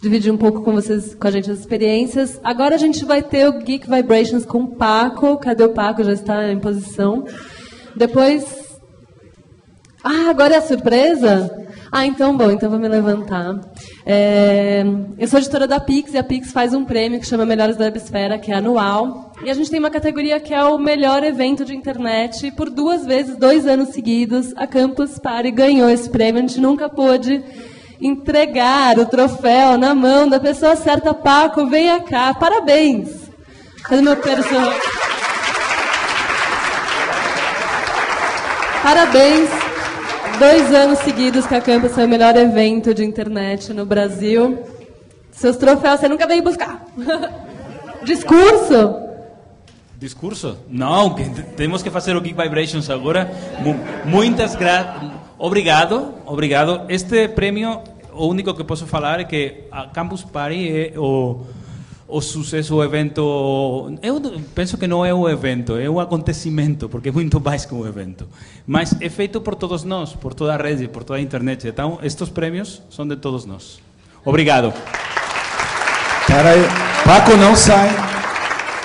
dividir um pouco com vocês, com a gente as experiências. Agora a gente vai ter o Geek Vibrations com o Paco. Cadê o Paco? Já está em posição. Depois. Ah, agora é a surpresa? Ah, então bom, então vou me levantar. É, eu sou editora da Pix e a Pix faz um prêmio que chama Melhores da Websfera, que é anual. E a gente tem uma categoria que é o melhor evento de internet. E por duas vezes, dois anos seguidos, a Campus Party ganhou esse prêmio. A gente nunca pôde entregar o troféu na mão da pessoa certa. Paco, venha cá. Parabéns. Cadê meu personagem? Parabéns. Dois anos seguidos que a Campus foi o melhor evento de internet no Brasil. Seus troféus você nunca veio buscar. Discurso? Discurso? Não, temos que fazer o Geek Vibrations agora. Muitas graças. Obrigado, obrigado. Este prêmio, o único que posso falar é que a Campus Party é o o sucesso, o evento. Eu penso que não é um evento, é um acontecimento, porque é muito mais que um evento. Mas é feito por todos nós, por toda a rede, por toda a internet. Então, estes prêmios são de todos nós. Obrigado. Paco, não sai.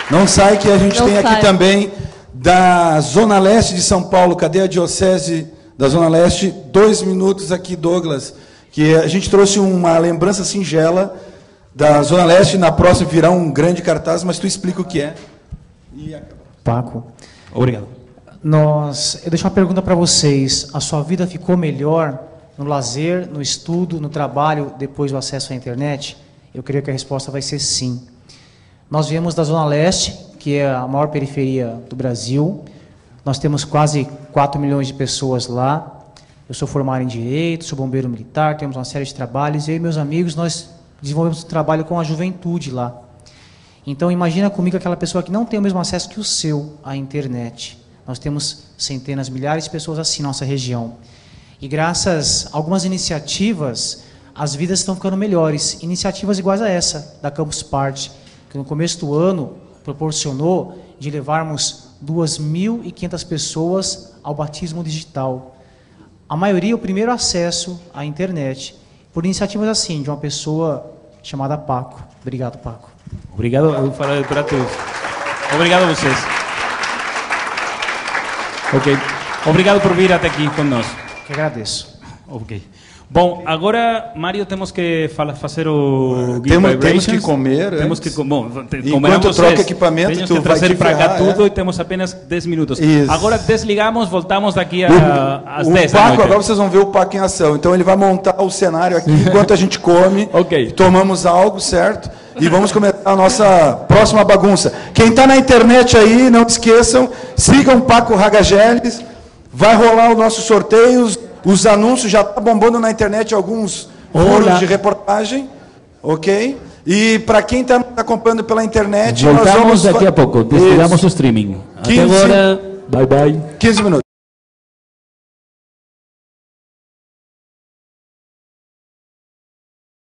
Não sai, que a gente não tem sai. aqui também da Zona Leste de São Paulo. Cadê a Diocese da Zona Leste? Dois minutos aqui, Douglas. Que a gente trouxe uma lembrança singela da Zona Leste, na próxima virá um grande cartaz, mas tu explica o que é. Paco. Obrigado. Nós, eu deixo uma pergunta para vocês. A sua vida ficou melhor no lazer, no estudo, no trabalho, depois do acesso à internet? Eu creio que a resposta vai ser sim. Nós viemos da Zona Leste, que é a maior periferia do Brasil. Nós temos quase 4 milhões de pessoas lá. Eu sou formado em Direito, sou bombeiro militar, temos uma série de trabalhos. Eu e meus amigos, nós desenvolvemos trabalho com a juventude lá. Então imagina comigo aquela pessoa que não tem o mesmo acesso que o seu à internet. Nós temos centenas, milhares de pessoas assim na nossa região. E graças a algumas iniciativas, as vidas estão ficando melhores. Iniciativas iguais a essa, da Campus Party, que no começo do ano proporcionou de levarmos 2.500 pessoas ao batismo digital. A maioria, o primeiro acesso à internet por iniciativas assim, de uma pessoa chamada Paco. Obrigado, Paco. Obrigado, eu falo para todos. Obrigado a vocês. Ok. Obrigado por vir até aqui conosco. Que agradeço. Ok. Bom, agora, Mário, temos que fala, fazer o Temos- temos que comer Temos que bom, te- Enquanto troca vocês. equipamento, Temos tu que trazer para cá ferrar, tudo é? e temos apenas 10 minutos. Isso. Agora desligamos, voltamos daqui a, às o 10 da Paco, agora vocês vão ver o Paco em ação. Então ele vai montar o cenário aqui enquanto a gente come, Ok. tomamos algo, certo? E vamos começar a nossa próxima bagunça. Quem está na internet aí, não esqueçam, sigam o Paco Ragageles, vai rolar os nossos sorteios, os anúncios, já está bombando na internet alguns foros de reportagem, ok? E para quem está acompanhando pela internet, nós Voltamos vamos daqui a pouco. Desligamos o streaming. Até 15. agora. Bye bye. 15 minutos.